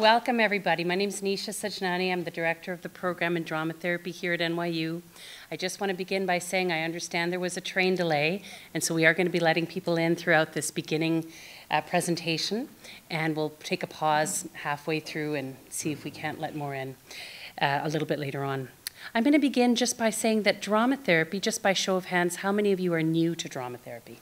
Welcome, everybody. My name is Nisha Sajnani. I'm the director of the program in drama therapy here at NYU. I just want to begin by saying I understand there was a train delay, and so we are going to be letting people in throughout this beginning uh, presentation, and we'll take a pause halfway through and see if we can't let more in uh, a little bit later on. I'm going to begin just by saying that drama therapy, just by show of hands, how many of you are new to drama therapy?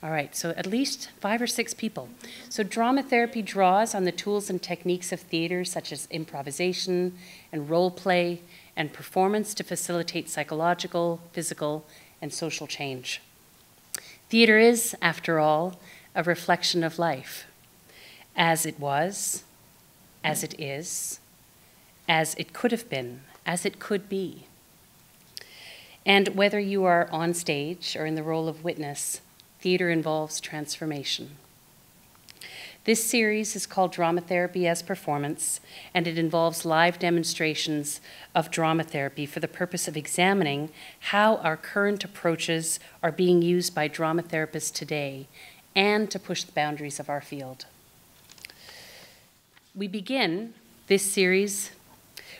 All right, so at least five or six people. So, drama therapy draws on the tools and techniques of theater, such as improvisation and role play and performance, to facilitate psychological, physical, and social change. Theater is, after all, a reflection of life, as it was, as it is, as it could have been, as it could be. And whether you are on stage or in the role of witness, Theater involves transformation. This series is called Drama Therapy as Performance, and it involves live demonstrations of drama therapy for the purpose of examining how our current approaches are being used by drama therapists today and to push the boundaries of our field. We begin this series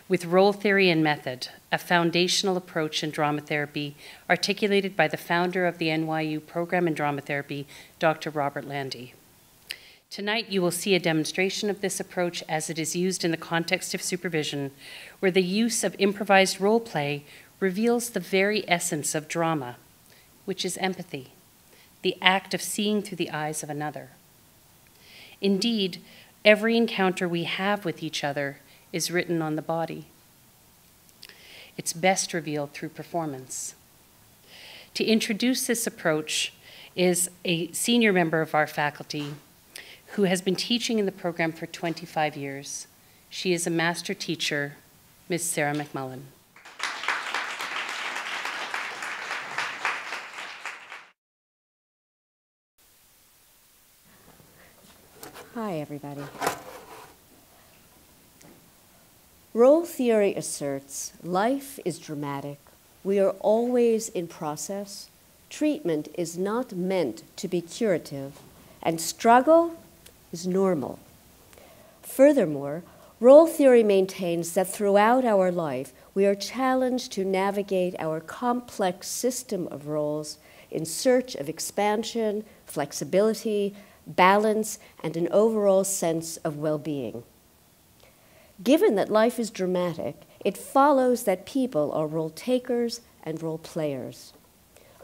with role theory and method, a foundational approach in drama therapy articulated by the founder of the NYU program in drama therapy, Dr. Robert Landy. Tonight, you will see a demonstration of this approach as it is used in the context of supervision, where the use of improvised role play reveals the very essence of drama, which is empathy, the act of seeing through the eyes of another. Indeed, every encounter we have with each other is written on the body. It's best revealed through performance. To introduce this approach is a senior member of our faculty who has been teaching in the program for 25 years. She is a master teacher, Ms. Sara McMullian. Hi, everybody. Role theory asserts life is dramatic. We are always in process. Treatment is not meant to be curative, and struggle is normal. Furthermore, role theory maintains that throughout our life, we are challenged to navigate our complex system of roles in search of expansion, flexibility, balance, and an overall sense of well being. Given that life is dramatic, it follows that people are role takers and role players.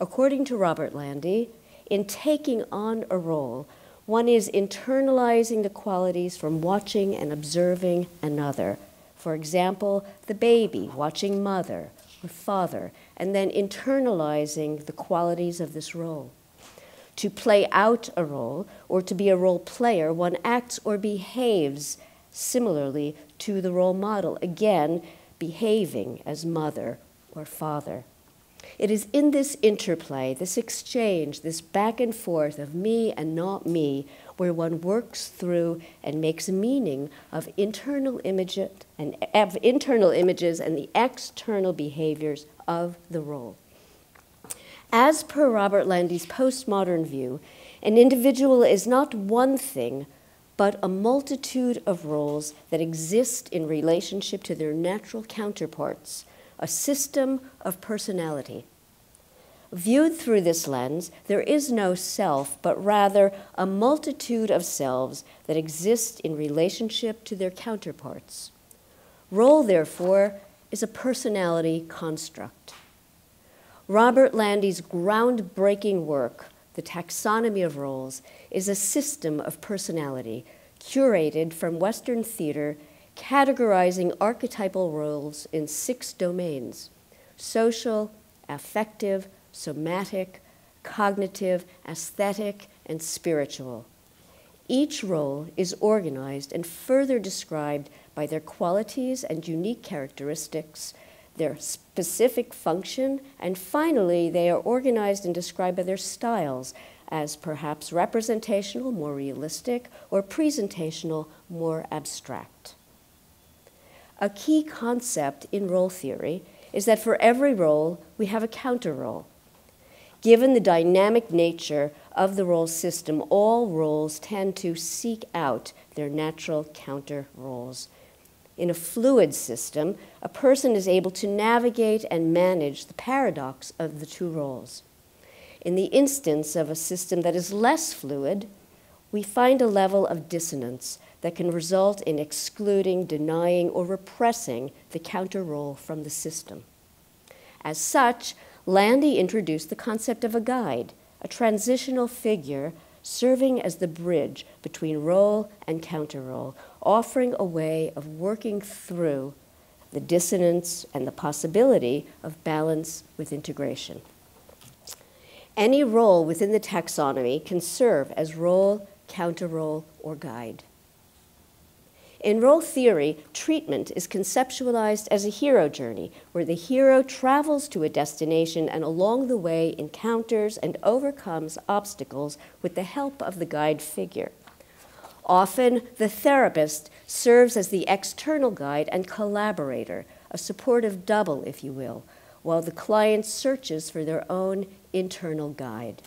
According to Robert Landy, in taking on a role, one is internalizing the qualities from watching and observing another. For example, the baby watching mother or father, and then internalizing the qualities of this role. To play out a role or to be a role player, one acts or behaves similarly to the role model, again, behaving as mother or father. It is in this interplay, this exchange, this back and forth of me and not me, where one works through and makes meaning of internal image and of internal images and the external behaviors of the role. As per Robert Landy's postmodern view, an individual is not one thing, but a multitude of roles that exist in relationship to their natural counterparts, a system of personality. Viewed through this lens, there is no self, but rather a multitude of selves that exist in relationship to their counterparts. Role, therefore, is a personality construct. Robert Landy's groundbreaking work the taxonomy of roles is a system of personality curated from Western theater, categorizing archetypal roles in six domains social, affective, somatic, cognitive, aesthetic, and spiritual. Each role is organized and further described by their qualities and unique characteristics, their specific function, and finally, they are organized and described by their styles as perhaps representational, more realistic, or presentational, more abstract. A key concept in role theory is that for every role, we have a counter role. Given the dynamic nature of the role system, all roles tend to seek out their natural counter roles. In a fluid system, a person is able to navigate and manage the paradox of the two roles. In the instance of a system that is less fluid, we find a level of dissonance that can result in excluding, denying, or repressing the counter role from the system. As such, Landy introduced the concept of a guide, a transitional figure serving as the bridge between role and counter role, offering a way of working through the dissonance and the possibility of balance with integration. Any role within the taxonomy can serve as role, counter role, or guide. In role theory, treatment is conceptualized as a hero journey, where the hero travels to a destination and along the way encounters and overcomes obstacles with the help of the guide figure. Often, the therapist serves as the external guide and collaborator, a supportive double, if you will, while the client searches for their own internal guide.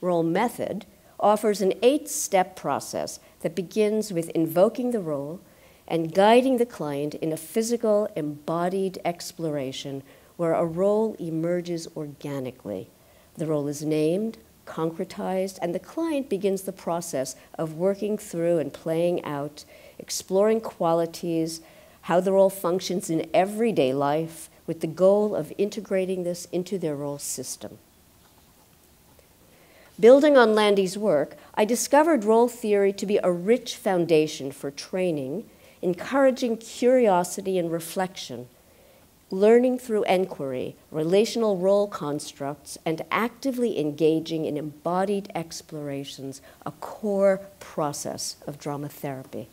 Role method offers an eight step process that begins with invoking the role and guiding the client in a physical, embodied exploration where a role emerges organically. The role is named, concretized, and the client begins the process of working through and playing out, exploring qualities, how the role functions in everyday life, with the goal of integrating this into their role system. Building on Landy's work, I discovered role theory to be a rich foundation for training, encouraging curiosity and reflection, learning through enquiry, relational role constructs, and actively engaging in embodied explorations, a core process of drama therapy.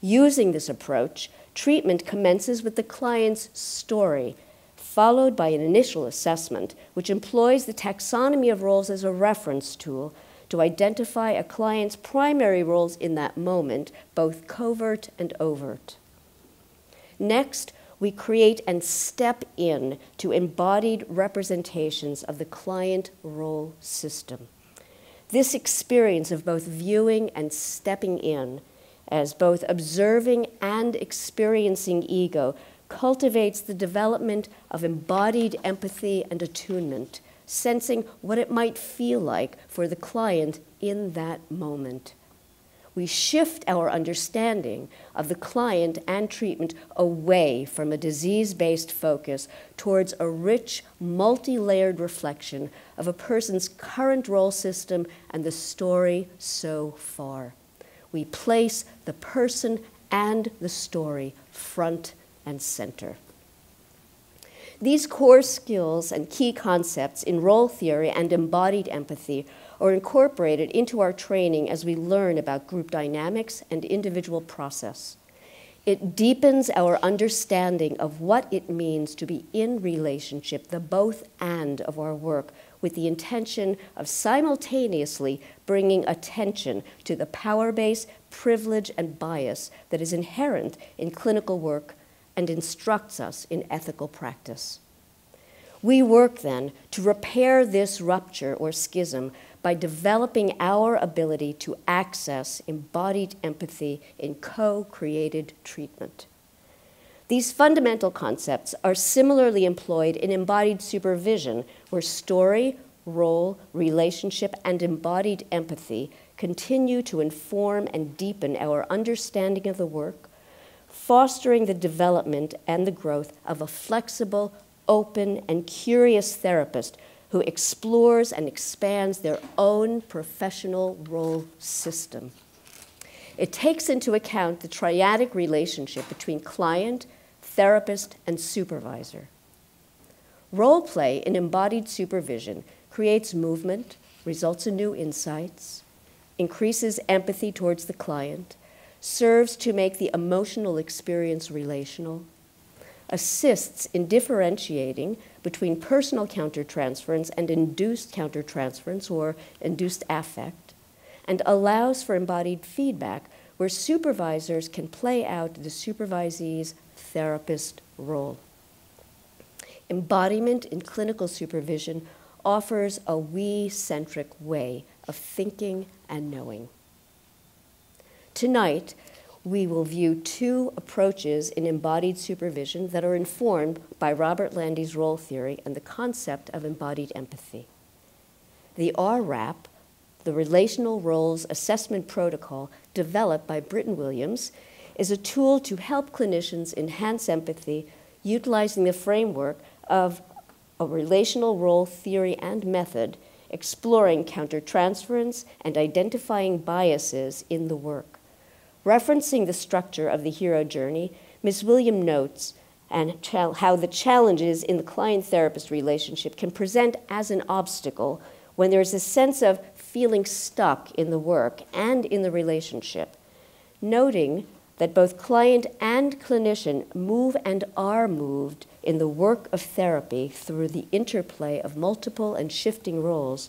Using this approach, treatment commences with the client's story followed by an initial assessment, which employs the taxonomy of roles as a reference tool to identify a client's primary roles in that moment, both covert and overt. Next, we create and step in to embodied representations of the client role system. This experience of both viewing and stepping in, as both observing and experiencing ego, cultivates the development of embodied empathy and attunement, sensing what it might feel like for the client in that moment. We shift our understanding of the client and treatment away from a disease based focus towards a rich, multi layered reflection of a person's current role system and the story so far. We place the person and the story front and center. These core skills and key concepts in role theory and embodied empathy are incorporated into our training as we learn about group dynamics and individual process. It deepens our understanding of what it means to be in relationship, the both and of our work, with the intention of simultaneously bringing attention to the power base, privilege, and bias that is inherent in clinical work and instructs us in ethical practice. We work then to repair this rupture or schism by developing our ability to access embodied empathy in co created treatment. These fundamental concepts are similarly employed in embodied supervision, where story, role, relationship, and embodied empathy continue to inform and deepen our understanding of the work, fostering the development and the growth of a flexible, open, and curious therapist who explores and expands their own professional role system. It takes into account the triadic relationship between client, therapist, and supervisor. Role play in embodied supervision creates movement, results in new insights, increases empathy towards the client, serves to make the emotional experience relational, assists in differentiating between personal countertransference and induced countertransference or induced affect, and allows for embodied feedback where supervisors can play out the supervisee's therapist role. Embodiment in clinical supervision offers a we centric way of thinking and knowing. Tonight, we will view two approaches in embodied supervision that are informed by Robert Landy's role theory and the concept of embodied empathy. The RRAP, the Relational Roles Assessment Protocol, developed by Britton Williams, is a tool to help clinicians enhance empathy utilizing the framework of a relational role theory and method, exploring countertransference and identifying biases in the work. Referencing the structure of the hero journey, Ms. William notes and how the challenges in the client therapist relationship can present as an obstacle when there's a sense of feeling stuck in the work and in the relationship, noting that both client and clinician move and are moved in the work of therapy through the interplay of multiple and shifting roles,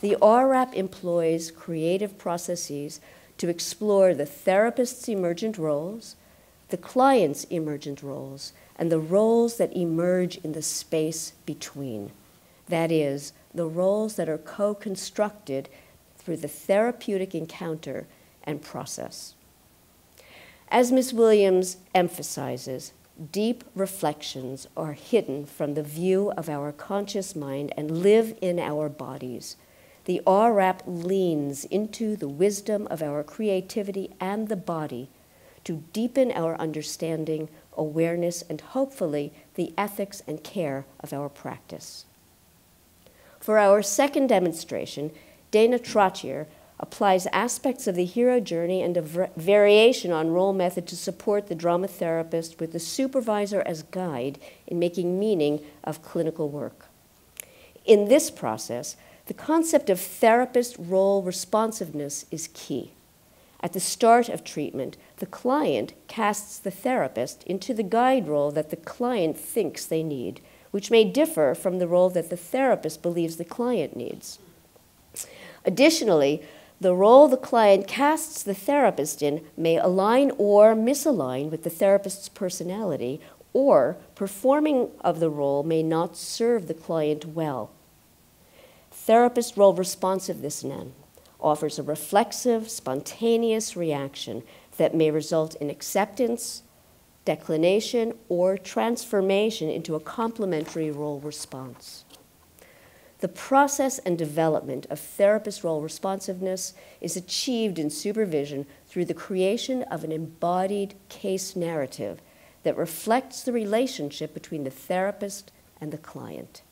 the RRAP employs creative processes to explore the therapist's emergent roles, the client's emergent roles, and the roles that emerge in the space between. That is, the roles that are co constructed through the therapeutic encounter and process. As Ms. Williams emphasizes, deep reflections are hidden from the view of our conscious mind and live in our bodies. The RRAP leans into the wisdom of our creativity and the body to deepen our understanding, awareness, and hopefully the ethics and care of our practice. For our second demonstration, Dana Trottier applies aspects of the hero journey and a variation on role method to support the drama therapist with the supervisor as guide in making meaning of clinical work. In this process, the concept of therapist role responsiveness is key. At the start of treatment, the client casts the therapist into the guide role that the client thinks they need, which may differ from the role that the therapist believes the client needs. Additionally, the role the client casts the therapist in may align or misalign with the therapist's personality, or performing of the role may not serve the client well. Therapist role responsiveness then offers a reflexive, spontaneous reaction that may result in acceptance, declination, or transformation into a complementary role response. The process and development of therapist role responsiveness is achieved in supervision through the creation of an embodied case narrative that reflects the relationship between the therapist and the client.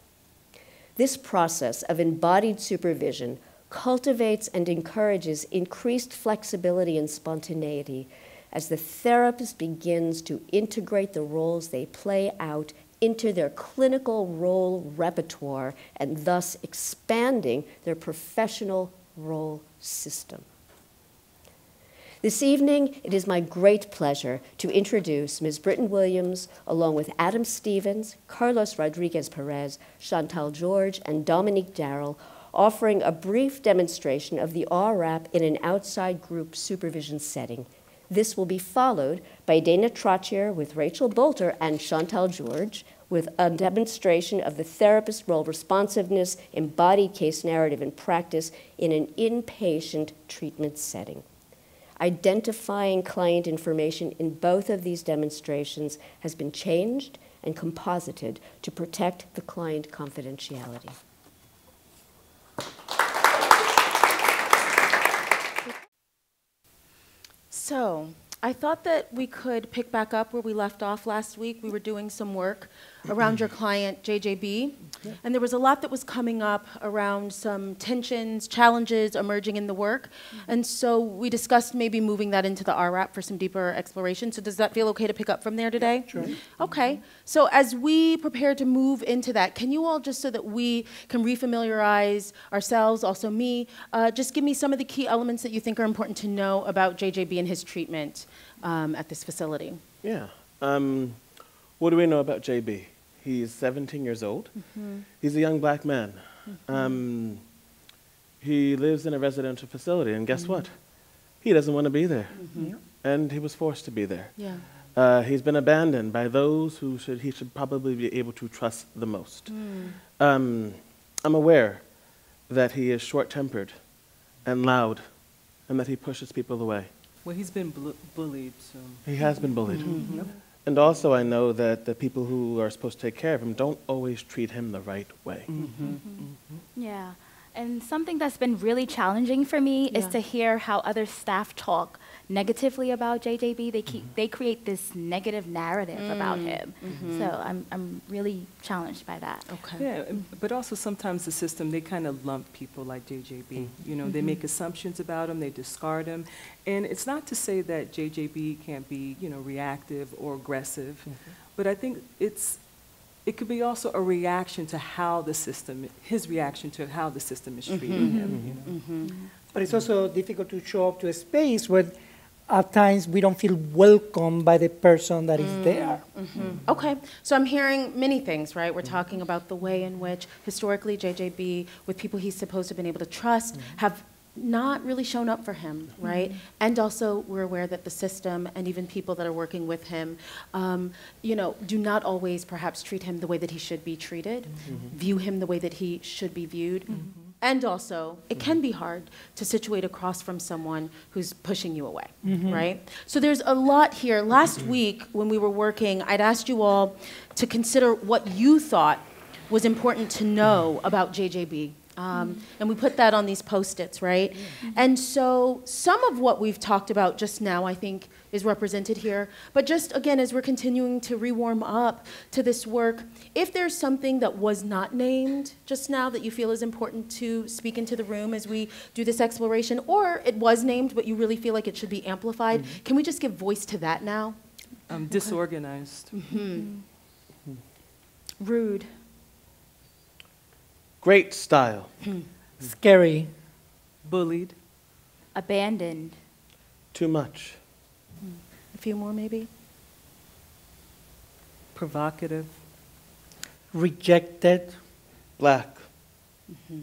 This process of embodied supervision cultivates and encourages increased flexibility and spontaneity as the therapist begins to integrate the roles they play out into their clinical role repertoire and thus expanding their professional role system. This evening, it is my great pleasure to introduce Ms. Britton Williams, along with Adam Stevens, Carlos Rodriguez Perez, Chantal Georges, and Dominique Darrell, offering a brief demonstration of the RRAP in an outside group supervision setting. This will be followed by Dana Trottier with Rachel Boelter and Chantal Georges with a demonstration of the therapist role responsiveness, embodied case narrative, and practice in an inpatient treatment setting. Identifying client information in both of these demonstrations has been changed and composited to protect the client confidentiality. So, I thought that we could pick back up where we left off last week. We were doing some work around your client, JJB. And there was a lot that was coming up around some tensions, challenges emerging in the work. And so we discussed maybe moving that into the RRAP for some deeper exploration. So does that feel okay to pick up from there today? Sure. Okay. So as we prepare to move into that, can you all, just so that we can refamiliarize ourselves, also me, uh, just give me some of the key elements that you think are important to know about JJB and his treatment um, at this facility? Yeah. Um, what do we know about JB? He's 17 years old. He's a young black man. Um, he lives in a residential facility, and guess what? He doesn't want to be there. And he was forced to be there. Yeah. Uh, he's been abandoned by those who should, he should probably be able to trust the most. Um, I'm aware that he is short tempered and loud, and that he pushes people away. Well, he's been blu- bullied, so. He has been bullied. And also, I know that the people who are supposed to take care of him don't always treat him the right way. Mm-hmm, mm-hmm. Yeah. And something that's been really challenging for me is to hear how other staff talk negatively about JJB. They keep mm-hmm. they create this negative narrative mm. about him. Mm-hmm. So I'm I'm really challenged by that. Okay. Yeah, but also sometimes the system, they kind of lump people like JJB. Mm-hmm. You know, they make assumptions about him, they discard him. And it's not to say that JJB can't be, you know, reactive or aggressive, but I think it's, it could be also a reaction to how the system, his reaction to how the system is treating him, you know. But it's also difficult to show up to a space where at times we don't feel welcome by the person that is mm-hmm. there. Mm-hmm. Okay, so I'm hearing many things, right? We're talking about the way in which historically JJB, with people he's supposed to have been able to trust, mm-hmm. have not really shown up for him, right? And also, we're aware that the system and even people that are working with him, um, you know, do not always perhaps treat him the way that he should be treated, view him the way that he should be viewed. And also, it can be hard to situate across from someone who's pushing you away, mm-hmm. right? So there's a lot here. Last week, when we were working, I'd asked you all to consider what you thought was important to know about JJB. Um, and we put that on these post-its, right? And so some of what we've talked about just now, I think, is represented here. But just again, as we're continuing to rewarm up to this work, if there's something that was not named just now that you feel is important to speak into the room as we do this exploration, or it was named but you really feel like it should be amplified, can we just give voice to that now? Um, disorganized. Rude. Great style. Scary. Bullied. Abandoned. Too much. A few more, maybe? Provocative. Rejected. Black. Mm-hmm.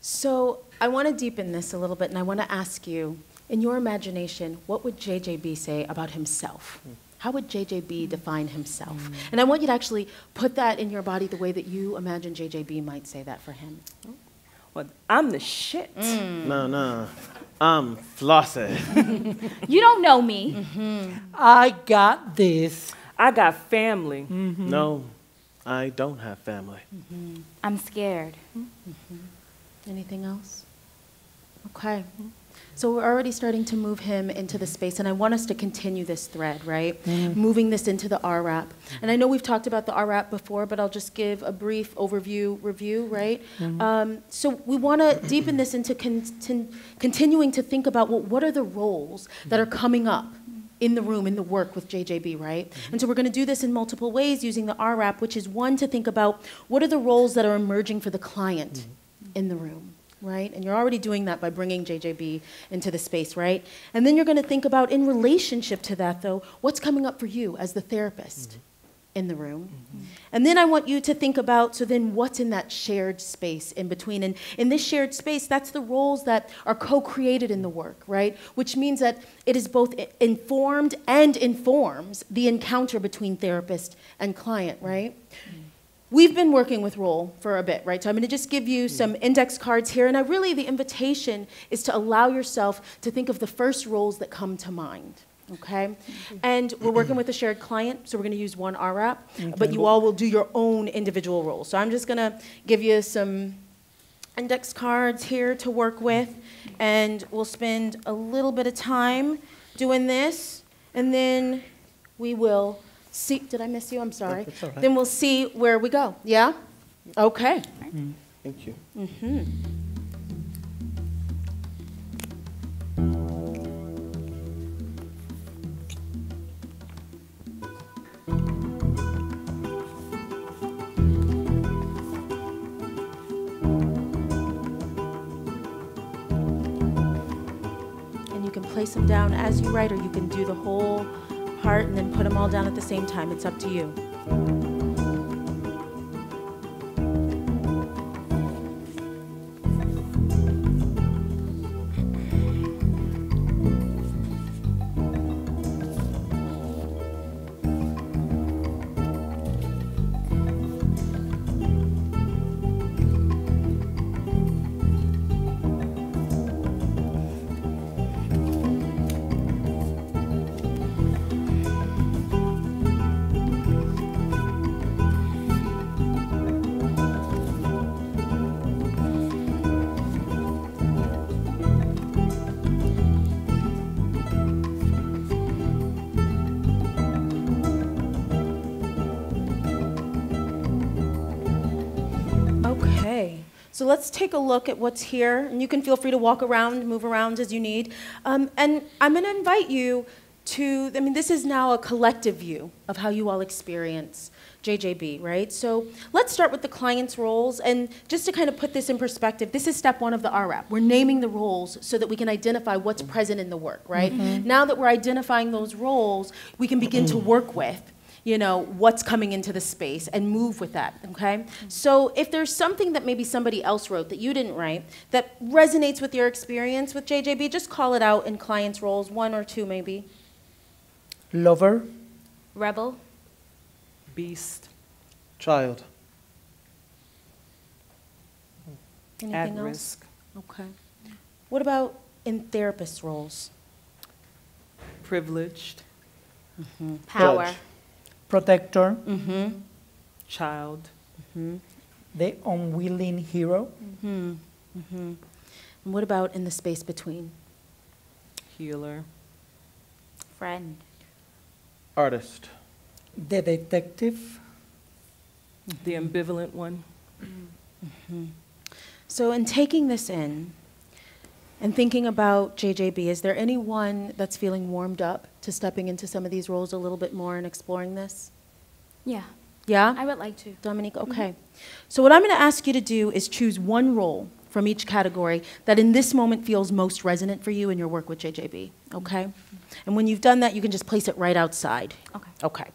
So I want to deepen this a little bit, and I want to ask you, in your imagination, what would JJB say about himself? Hmm. How would JJB mm. define himself? Mm. And I want you to actually put that in your body the way that you imagine JJB might say that for him. Oh. Well, I'm the shit. Mm. No, no. I'm flossy. You don't know me. Mm-hmm. I got this. I got family. Mm-hmm. No, I don't have family. Mm-hmm. I'm scared. Anything else? Okay. So we're already starting to move him into the space, and I want us to continue this thread, right? Mm. Moving this into the RRAP. And I know we've talked about the RRAP before, but I'll just give a brief overview review, right? Mm-hmm. Um, so we want to deepen this into con- continuing to think about well, what are the roles that are coming up in the room, in the work with JJB, right? Mm-hmm. And so we're going to do this in multiple ways using the RRAP, which is one to think about what are the roles that are emerging for the client mm-hmm. in the room, right? And you're already doing that by bringing JJB into the space, right? And then you're going to think about, in relationship to that, though, what's coming up for you as the therapist mm-hmm. in the room. Mm-hmm. And then I want you to think about so then what's in that shared space in between. And in this shared space, that's the roles that are co created in the work, right? Which means that it is both informed and informs the encounter between therapist and client, right? Mm-hmm. We've been working with role for a bit, right? So I'm going to just give you hmm. some index cards here. And I really, the invitation is to allow yourself to think of the first roles that come to mind, okay? Mm-hmm. And we're working with a shared client, so we're going to use one RRAP, but you all will do your own individual roles. So I'm just going to give you some index cards here to work with, and we'll spend a little bit of time doing this, and then we will see, did I miss you? I'm sorry. That's all right. Then we'll see where we go, yeah? Okay. Thank you. And you can place them down as you write, or you can do the whole and then put them all down at the same time. It's up to you. Let's take a look at what's here, and you can feel free to walk around, move around as you need. Um, and I'm going to invite you to, I mean, this is now a collective view of how you all experience JJB, right? So let's start with the client's roles, and just to kind of put this in perspective, this is step one of the RRAP. We're naming the roles so that we can identify what's present in the work, right? Now that we're identifying those roles, we can begin to work with you know, what's coming into the space and move with that, okay? So if there's something that maybe somebody else wrote that you didn't write that resonates with your experience with JJB, just call it out in clients' roles, one or two maybe. Lover, Rebel, Beast, Child. Anything at else? risk, Okay. What about in therapist roles? privileged, power, Judge. Protector, Mm-hmm. child, the unwilling hero, Mm-hmm. And what about in the space between? healer, friend, Artist. the detective, the ambivalent one, So, in taking this in and thinking about JJB, is there anyone that's feeling warmed up to stepping into some of these roles a little bit more and exploring this? yeah, Yeah? I would like to. Dominique, mm-hmm. okay. So, what I'm going to ask you to do is choose one role from each category that in this moment feels most resonant for you in your work with JJB, okay? Mm-hmm. And when you've done that, you can just place it right outside. Okay. Okay.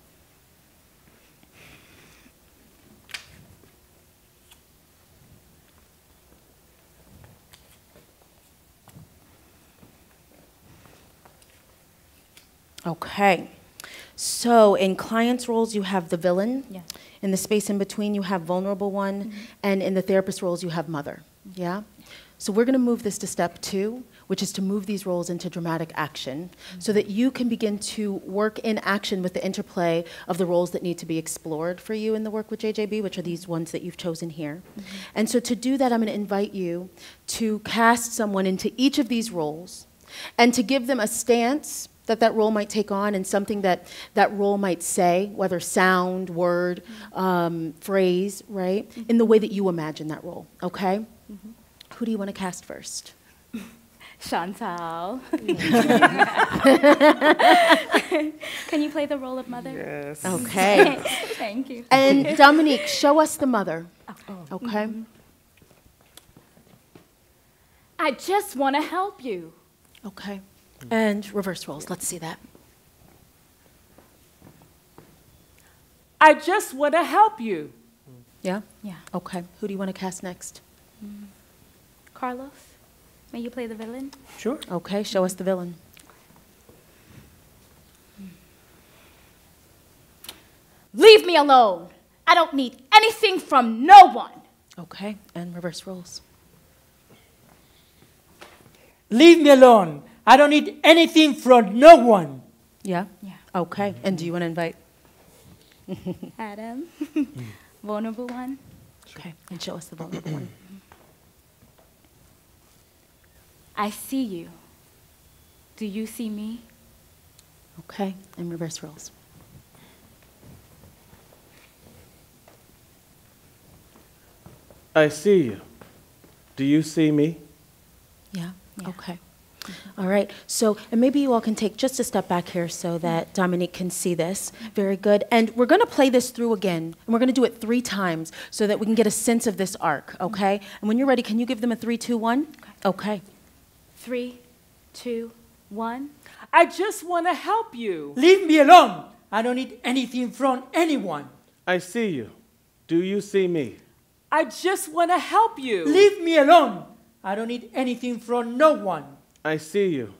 Okay. So in clients' roles, you have the villain. Yes. In the space in between, you have vulnerable one. Mm-hmm. And in the therapist roles, you have mother. Mm-hmm. Yeah? So we're going to move this to step two, which is to move these roles into dramatic action mm-hmm. so that you can begin to work in action with the interplay of the roles that need to be explored for you in the work with JJB, which are these ones that you've chosen here. And so to do that, I'm going to invite you to cast someone into each of these roles and to give them a stance that that role might take on and something that that role might say, whether sound, word, mm-hmm. um, phrase, right, mm-hmm. in the way that you imagine that role, okay? Mm-hmm. Who do you want to cast first? Chantal. Can you play the role of mother? yes, Okay. Thank you. and Dominique, show us the mother, oh, oh. okay? I just want to help you. Okay. And reverse roles, let's see that. I just want to help you. Yeah? Yeah. Okay. Who do you want to cast next? Carlos, may you play the villain? sure. Okay, show us the villain. Leave me alone. I don't need anything from no one. Okay, and reverse roles. Leave me alone. I don't need anything from no one. Yeah? Yeah. Okay. And do you want to invite Adam? vulnerable one. Okay. And show us the vulnerable one. I see you. Do you see me? Okay. And reverse roles. I see you. Do you see me? Yeah. yeah. Okay. All right. So, and maybe you all can take just a step back here so that Dominique can see this. Very good. And we're going to play this through again, and we're going to do it three times so that we can get a sense of this arc, okay? And when you're ready, can you give them a three, two, one? Okay. Three, two, one. I just want to help you. Leave me alone. I don't need anything from anyone. I see you. Do you see me? I just want to help you. Leave me alone. I don't need anything from no one. I see you.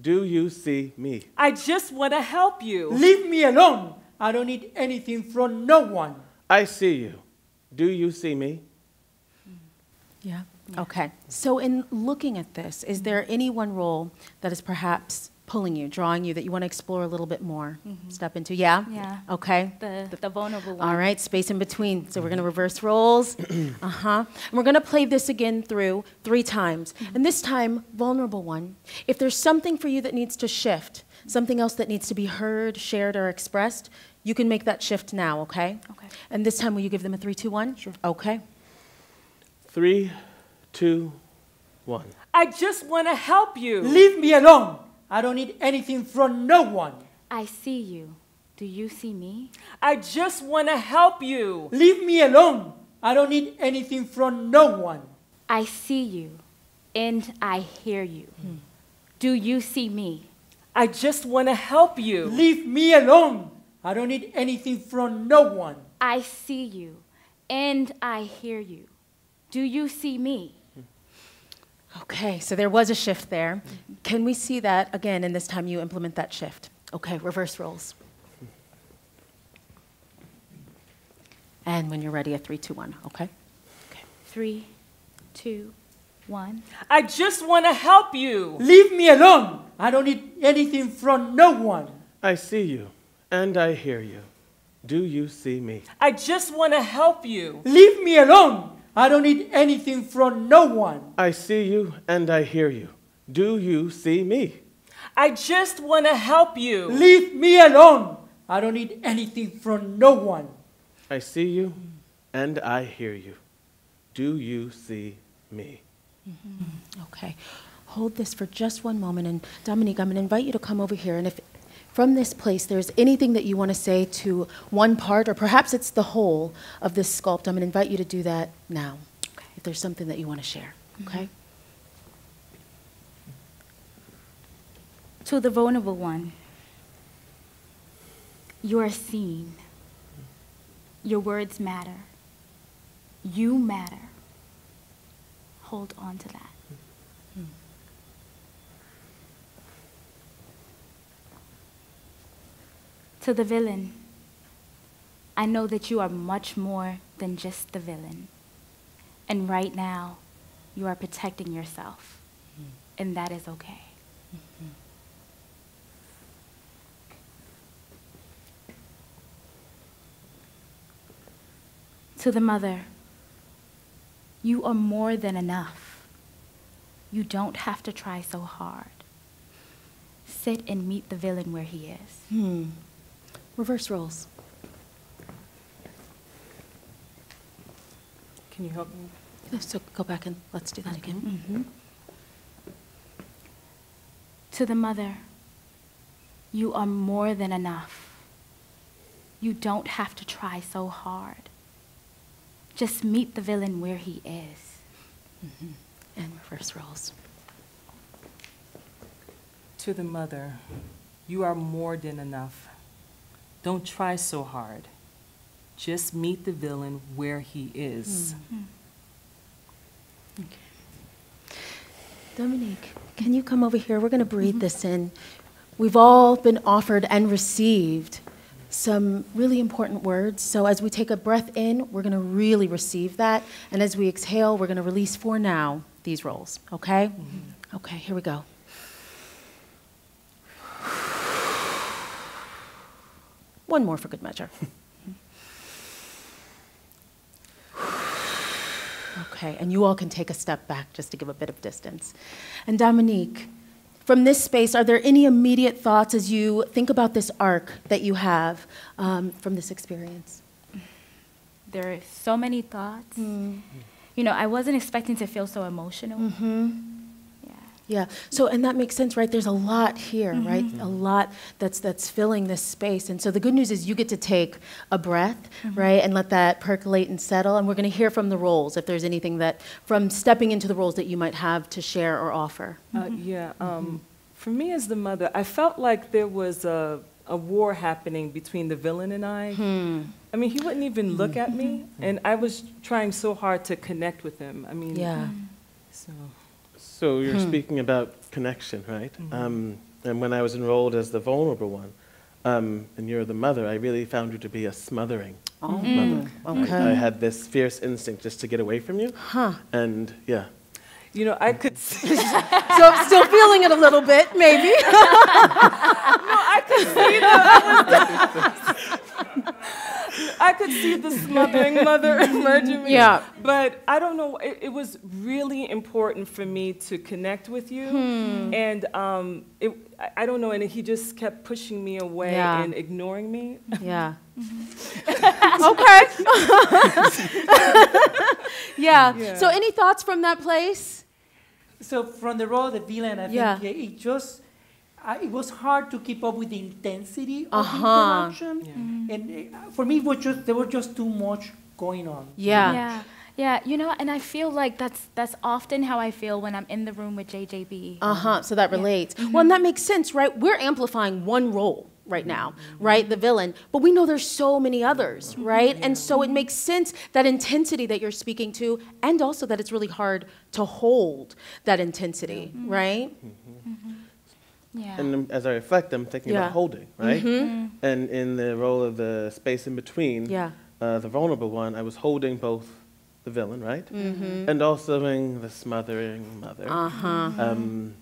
Do you see me? I just want to help you. Leave me alone. I don't need anything from no one. I see you. Do you see me? Yeah. Okay. So, in looking at this, is there any one role that is perhaps pulling you, drawing you, that you want to explore a little bit more? Step into? Yeah? Yeah. Okay. The, the vulnerable one. All right, space in between. So we're going to reverse roles. uh huh. And we're going to play this again through three times. And this time, vulnerable one. If there's something for you that needs to shift, something else that needs to be heard, shared, or expressed, you can make that shift now, okay? Okay. And this time, will you give them a three, two, one? Sure. Okay. Three, two, one. I just want to help you. Leave me alone. I don't need anything from no one. I see you. Do you see me? I just want to hmm. help you. Leave me alone. I don't need anything from no one. I see you. And I hear you. Do you see me? I just want to help you. Leave me alone. I don't need anything from no one. I see you. And I hear you. Do you see me? Okay, so there was a shift there. Can we see that again, and this time you implement that shift? Okay, reverse roles. And when you're ready, a three, two, one, okay? Three, two, one. I just want to help you. Leave me alone. I don't need anything from no one. I see you, and I hear you. Do you see me? I just want to help you. Leave me alone. I don't need anything from no one. I see you, and I hear you. Do you see me? I just want to help you. Leave me alone. I don't need anything from no one. I see you, and I hear you. Do you see me? Mm-hmm. Okay. Hold this for just one moment. And Dominique, I'm going to invite you to come over here. And if from this place there's anything that you want to say to one part, or perhaps it's the whole of this sculpt, I'm going to invite you to do that now. Okay. If there's something that you want to share. Mm-hmm. Okay? To the vulnerable one, you are seen. Your words matter. You matter. Hold on to that. To the villain, I know that you are much more than just the villain. And right now, you are protecting yourself. And that is okay. To the mother, you are more than enough. You don't have to try so hard. Sit and meet the villain where he is. Hmm. Reverse roles. Can you help me? So go back and let's do that again. Mm-hmm. Mm-hmm. To the mother, you are more than enough. You don't have to try so hard. Just meet the villain where he is. Mm-hmm. And reverse roles. To the mother, you are more than enough. Don't try so hard. Just meet the villain where he is. Mm-hmm. Dominique, can you come over here? We're going to breathe this mm-hmm. in. We've all been offered and received some really important words. So as we take a breath in, we're going to really receive that. And as we exhale, we're going to release for now these roles. Okay? Mm-hmm. Okay, here we go. One more for good measure. Okay, and you all can take a step back just to give a bit of distance. And Dominique, from this space, are there any immediate thoughts as you think about this arc that you have um, from this experience? There are so many thoughts. you know, I wasn't expecting to feel so emotional. Mm-hmm. Yeah. Yeah. So, and that makes sense, right? There's a lot here, mm-hmm. right? A lot that's that's filling this space. And so the good news is you get to take a breath, mm-hmm. right, and let that percolate and settle. And we're going to hear from the roles if there's anything that from stepping into the roles that you might have to share or offer. Uh, mm-hmm. yeah, um, for me as the mother, I felt like there was a, a war happening between the villain and I. Hmm. I mean, he wouldn't even look at me, and I was trying so hard to connect with him. I mean, Yeah. So, So you're Hmm. speaking about connection, right? Um, and when I was enrolled as the vulnerable one, um, and you're the mother, I really found you to be a smothering mother. I- Okay. I, had this fierce instinct just to get away from you. Huh. And yeah, you know, I could see, So I'm still feeling it a little bit, maybe. no, I could see the smothering mother emerging. Yeah. But I don't know. It, it was really important for me to connect with you, Hmm. and um, it, I, I don't know. And he just kept pushing me away Yeah. and ignoring me. Yeah. okay. yeah. Yeah. So, any thoughts from that place? So from the role of the villain, I Yeah. think it just uh, it was hard to keep up with the intensity of Uh-huh. the interaction, and uh, for me, it was just there was just too much going on. Yeah. Yeah. Yeah, you know, and I feel like that's that's often how I feel when I'm in the room with JJB. Uh huh. So that relates. Well, and that makes sense, right? We're amplifying one role right now, right? The villain. But we know there's so many others, right? And so it makes sense that intensity that you're speaking to, and also that it's really hard to hold that intensity, right? Yeah. and as I reflect, I'm thinking Yeah. about holding, right? And in the role of the space in between, Yeah. uh, the vulnerable one, I was holding both the villain, right? And also being the smothering mother. Uh huh. Um,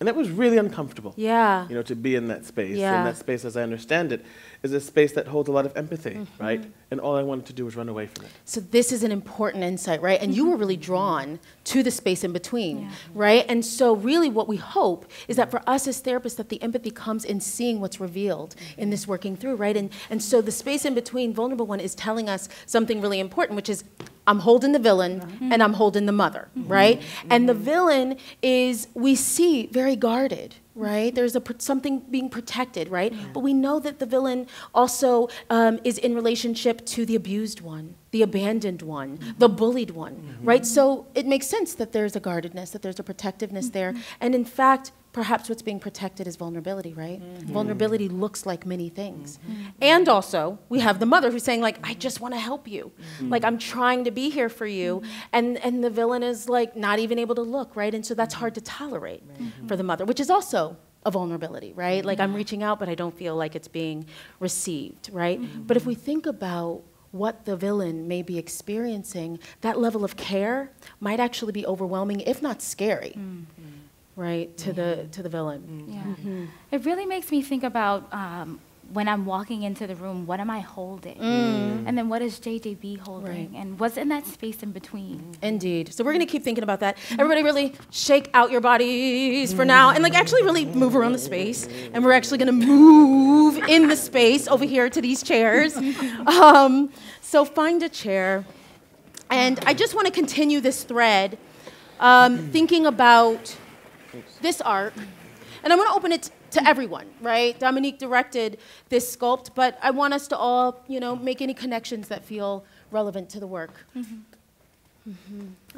and that was really uncomfortable. Yeah. you know, to be in that space. Yeah. And that space, as I understand it, is a space that holds a lot of empathy, Mm-hmm. right? And all I wanted to do was run away from it. So this is an important insight, right? And you were really mm-hmm. drawn to the space in between, right? And so really what we hope is that for us as therapists that the empathy comes in seeing what's revealed in this working through, right? And and so the space in between vulnerable one is telling us something really important, which is I'm holding the villain mm-hmm. and I'm holding the mother, mm-hmm. right? And the villain is we see very guarded, right? There's a something being protected, right? But we know that the villain also um, is in relationship to the abused one, the abandoned one, mm-hmm. the bullied one, mm-hmm. right? So it makes sense that there's a guardedness, that there's a protectiveness mm-hmm. there, and in fact. Perhaps what's being protected is vulnerability, right? Mm-hmm. Vulnerability looks like many things. Mm-hmm. And also, we have the mother who's saying, like, I just want to help you. Mm-hmm. Like, I'm trying to be here for you. And, and the villain is, like, not even able to look, right? And so that's hard to tolerate for the mother, which is also a vulnerability, right? Like, I'm reaching out, but I don't feel like it's being received, right? But if we think about what the villain may be experiencing, that level of care might actually be overwhelming, if not scary, right, to the mm-hmm. to the villain. Mm-hmm. Yeah. Mm-hmm. It really makes me think about um, when I'm walking into the room, what am I holding? Mm. Mm. And then what is JJB holding? Right. And what's in that space in between? Indeed. So we're gonna keep thinking about that. Everybody, really shake out your bodies for now, and like actually really move around the space. And we're actually gonna move in the space over here to these chairs. Um, so find a chair, and I just want to continue this thread, um, thinking about this art, and I'm going to open it to everyone, right? Dominique directed this sculpt, but I want us to all, you know, make any connections that feel relevant to the work Mhm.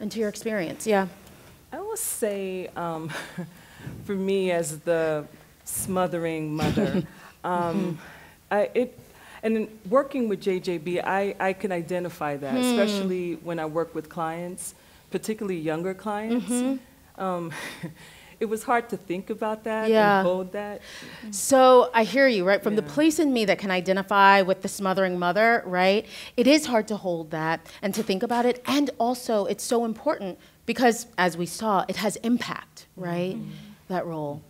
and to your experience. Yeah. I will say, um, for me as the smothering mother, um, I, it, and in working with JJB, I, I can identify that, especially when I work with clients, particularly younger clients. Um, it was hard to think about that Yeah. and hold that. So I hear you, right? From the place in me that can identify with the smothering mother, right? It is hard to hold that and to think about it. And also, it's so important because, as we saw, it has impact, right? That role.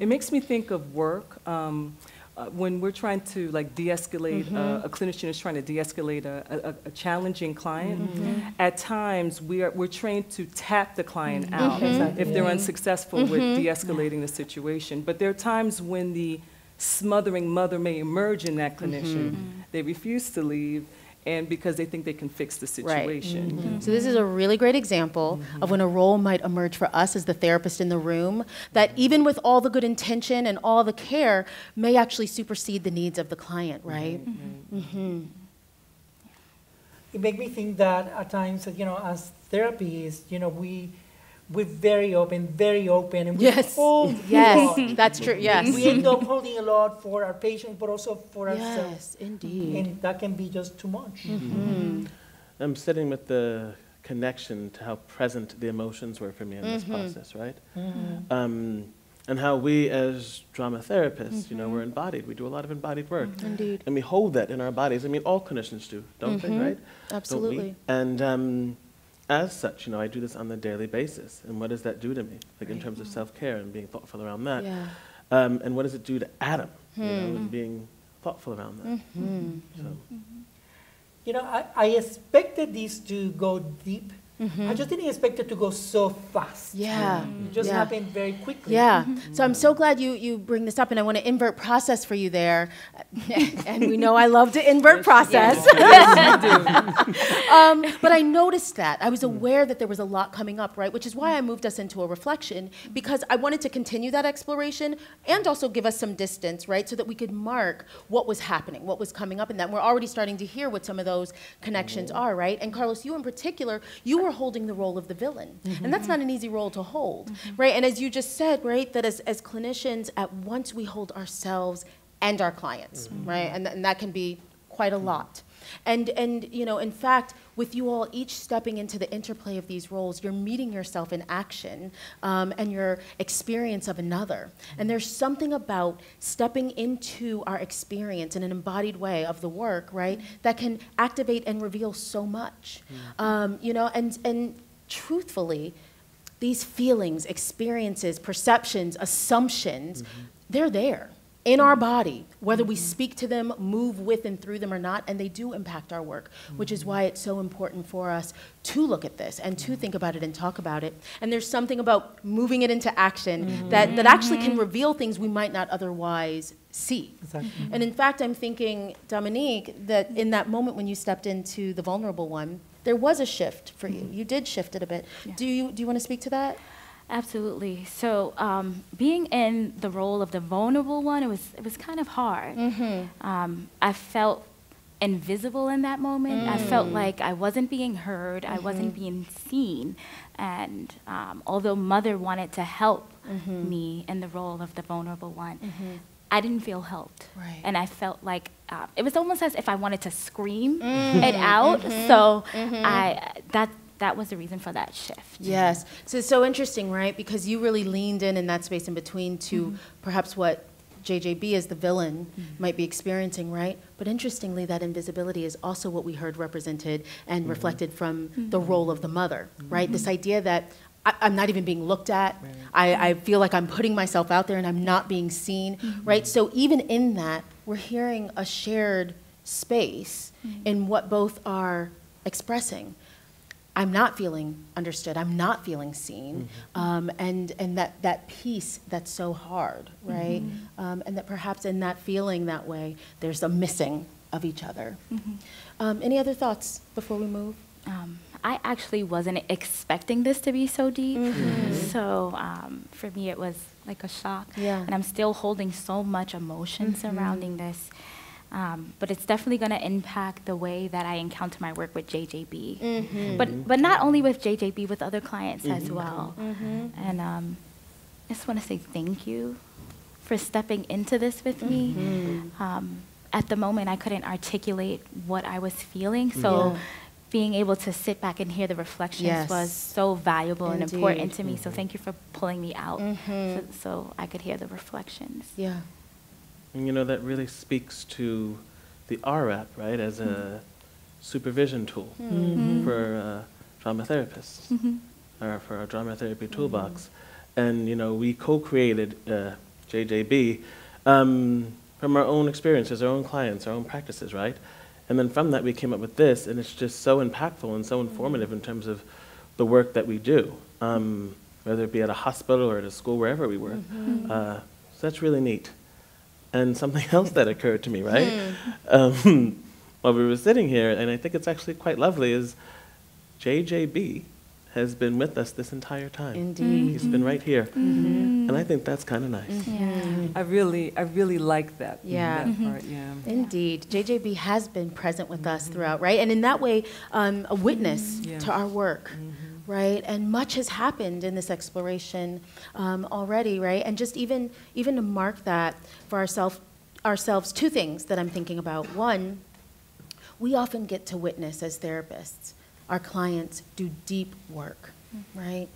It makes me think of work. Um, uh, when we're trying to like de-escalate, uh, mm-hmm. a clinician is trying to de-escalate a, a, a challenging client. Mm-hmm. At times, we are we're trained to tap the client mm-hmm. out if they're unsuccessful with de-escalating the situation. But there are times when the smothering mother may emerge in that clinician. They refuse to leave. And because they think they can fix the situation. Right. situation. So this is a really great example of when a role might emerge for us as the therapist in the room that even with all the good intention and all the care may actually supersede the needs of the client, right? Mm -hmm. It makes me think that at times, you know, as therapists, you know, we, we're very open, very open, and we Yes. hold a Yes, lot. that's true. Yes. We end up holding a lot for our patients, but also for ourselves. Yes, indeed. And that can be just too much. I'm sitting with the connection to how present the emotions were for me in this Mm-hmm. process, right? Um, and how we as drama therapists, you know, we're embodied. We do a lot of embodied work. Mm-hmm. Indeed. And we hold that in our bodies. I mean, all clinicians do, don't they, right? Don't we? Mm-hmm. Absolutely. And um, as such, you know, I do this on a daily basis. And what does that do to me, like in terms of self-care and being thoughtful around that? Yeah. Um, and what does it do to Adam, you know, Hmm. and being thoughtful around that? Mm-hmm. So. You know, I, I expected these to go deep. Mm-hmm. I just didn't expect it to go so fast. Mm-hmm. Yeah. It just Yeah. happened very quickly. Yeah. Mm-hmm. So I'm so glad you, you bring this up, and I want to invert process for you there. and we know I love to invert process. um, but I noticed that. I was mm. aware that there was a lot coming up, right? Which is why I moved us into a reflection, because I wanted to continue that exploration and also give us some distance, right? So that we could mark what was happening, what was coming up, and that we're already starting to hear what some of those connections are, right? And Carlos, you in particular, you were holding the role of the villain. And mm-hmm. that's not an easy role to hold, mm-hmm. right? And as you just said, right, that as, as clinicians, at once we hold ourselves and our clients, mm-hmm. right? And, th- and that can be quite a lot. And, and, you know, in fact, with you all each stepping into the interplay of these roles, you're meeting yourself in action um, and your experience of another. And there's something about stepping into our experience in an embodied way of the work, right, that can activate and reveal so much. Um, you know, and, and truthfully, these feelings, experiences, perceptions, assumptions, they're there in our mm-hmm. body, whether we mm-hmm. speak to them, move with and through them or not, and they do impact our work, which is why mm-hmm. it's so important for us to look at this and to think about it and talk about it. And there's something about moving it into action that, that actually can reveal things we might not otherwise see. Exactly. And in fact, I'm thinking, Dominique, that in that moment when you stepped into the vulnerable one, there was a shift for you. You did shift it a bit. Yeah. Do you do you want to speak to that? Absolutely. So, um, being in the role of the vulnerable one, it was it was kind of hard. Um, I felt invisible in that moment. I felt like I wasn't being heard. I wasn't being seen. And um, although mother wanted to help me in the role of the vulnerable one, I didn't feel helped. Right. And I felt like uh, it was almost as if I wanted to scream it out. So I that that was the reason for that shift. Yes. So it's so interesting, right? Because you really leaned in in that space in between to mm-hmm. perhaps what JJB as the villain mm-hmm. might be experiencing, right? But interestingly, that invisibility is also what we heard represented and mm-hmm. reflected from the role of the mother, right? This idea that I, I'm not even being looked at. I, I feel like I'm putting myself out there and I'm not being seen, right? So even in that, we're hearing a shared space in what both are expressing. I'm not feeling understood. I'm not feeling seen, um, and and that that piece that's so hard, right? Um, and that perhaps in that feeling that way, there's a missing of each other. Um, any other thoughts before we move? Um, I actually wasn't expecting this to be so deep. So um, for me, it was like a shock. Yeah. And I'm still holding so much emotion surrounding this. Um, but it's definitely going to impact the way that I encounter my work with JJB. But but not only with JJB, with other clients as well. And um, I just want to say thank you for stepping into this with me. Um, at the moment, I couldn't articulate what I was feeling, so Yeah. being able to sit back and hear the reflections Yes. was so valuable and important to me. So thank you for pulling me out so, so I could hear the reflections. Yeah. And you know, that really speaks to the RRAP, right, as a supervision tool for uh, drama therapists, or for our drama therapy toolbox. And, you know, we co-created uh, JJB um, from our own experiences, our own clients, our own practices, right? And then from that, we came up with this, and it's just so impactful and so informative in terms of the work that we do, um, whether it be at a hospital or at a school, wherever we were. Uh, so that's really neat. And something else that occurred to me, right? Um, while we were sitting here, and I think it's actually quite lovely, is JJB has been with us this entire time. Indeed. He's been right here. Mm-hmm. And I think that's kind of nice. Yeah. I really, I really like that. Yeah. That part, yeah. Indeed. JJB has been present with us throughout, right? And in that way, um, a witness Yeah. to our work, right? And much has happened in this exploration um, already, right? And just even, even to mark that for ourself, ourselves, two things that I'm thinking about. One, we often get to witness as therapists our clients do deep work, mm-hmm. right?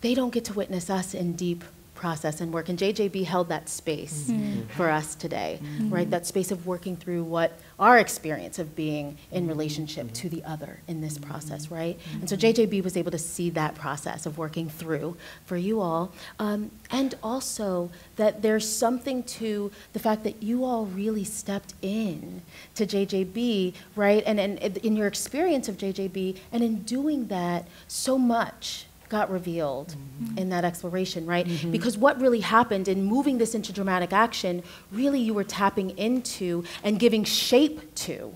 They don't get to witness us in deep process and work. And JJB held that space mm-hmm. for us today, mm-hmm. right? That space of working through what our experience of being in relationship to the other in this process, right? And so JJB was able to see that process of working through for you all. Um, and also that there's something to the fact that you all really stepped in to JJB, right? And, and in your experience of JJB, and in doing that, so much got revealed mm-hmm. in that exploration, right? Mm-hmm. Because what really happened in moving this into dramatic action, really you were tapping into and giving shape to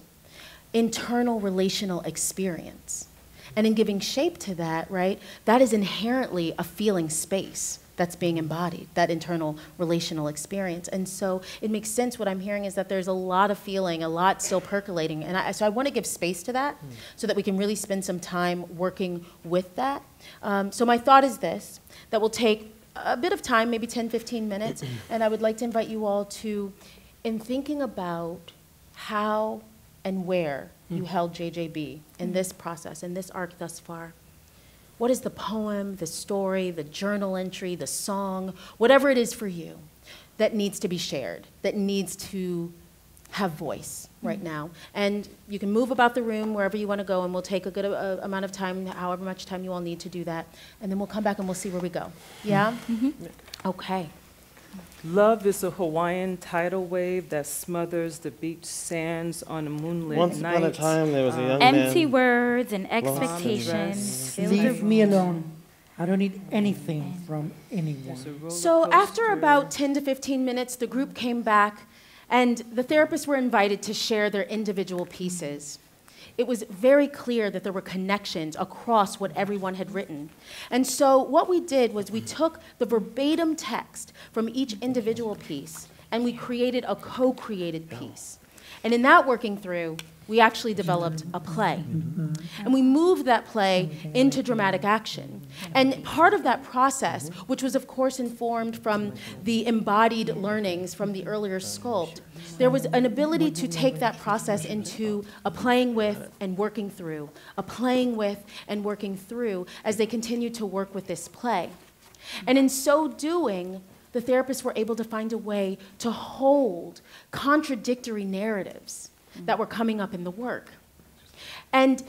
internal relational experience. And in giving shape to that, right, that is inherently a feeling space that's being embodied, that internal relational experience. And so it makes sense what I'm hearing is that there's a lot of feeling, a lot still percolating. And I, so I want to give space to that hmm. so that we can really spend some time working with that. Um, so my thought is this that will take a bit of time, maybe 10, 15 minutes. and I would like to invite you all to, in thinking about how and where you hmm. held JJB in hmm. this process, in this arc thus far. What is the poem, the story, the journal entry, the song, whatever it is for you that needs to be shared, that needs to have voice right now? And you can move about the room wherever you want to go, and we'll take a good uh, amount of time, however much time you all need to do that. And then we'll come back and we'll see where we go. Yeah? Okay. Love is a Hawaiian tidal wave that smothers the beach sands on a moonlit Once night. upon a time, there was a young um, Empty man. words and expectations. Leave me alone. I don't need anything from anyone. There's a roller So after about 10 to 15 minutes, the group came back, and the therapists were invited to share their individual pieces. It was very clear that there were connections across what everyone had written. And so what we did was we took the verbatim text from each individual piece and we created a co-created piece. And in that working through, we actually developed a play. Mm-hmm. And we moved that play into dramatic action. And part of that process, which was, of course, informed from the embodied learnings from the earlier sculpt, there was an ability to take that process into a playing with and working through, a playing with and working through as they continued to work with this play. And in so doing, the therapists were able to find a way to hold contradictory narratives that were coming up in the work. And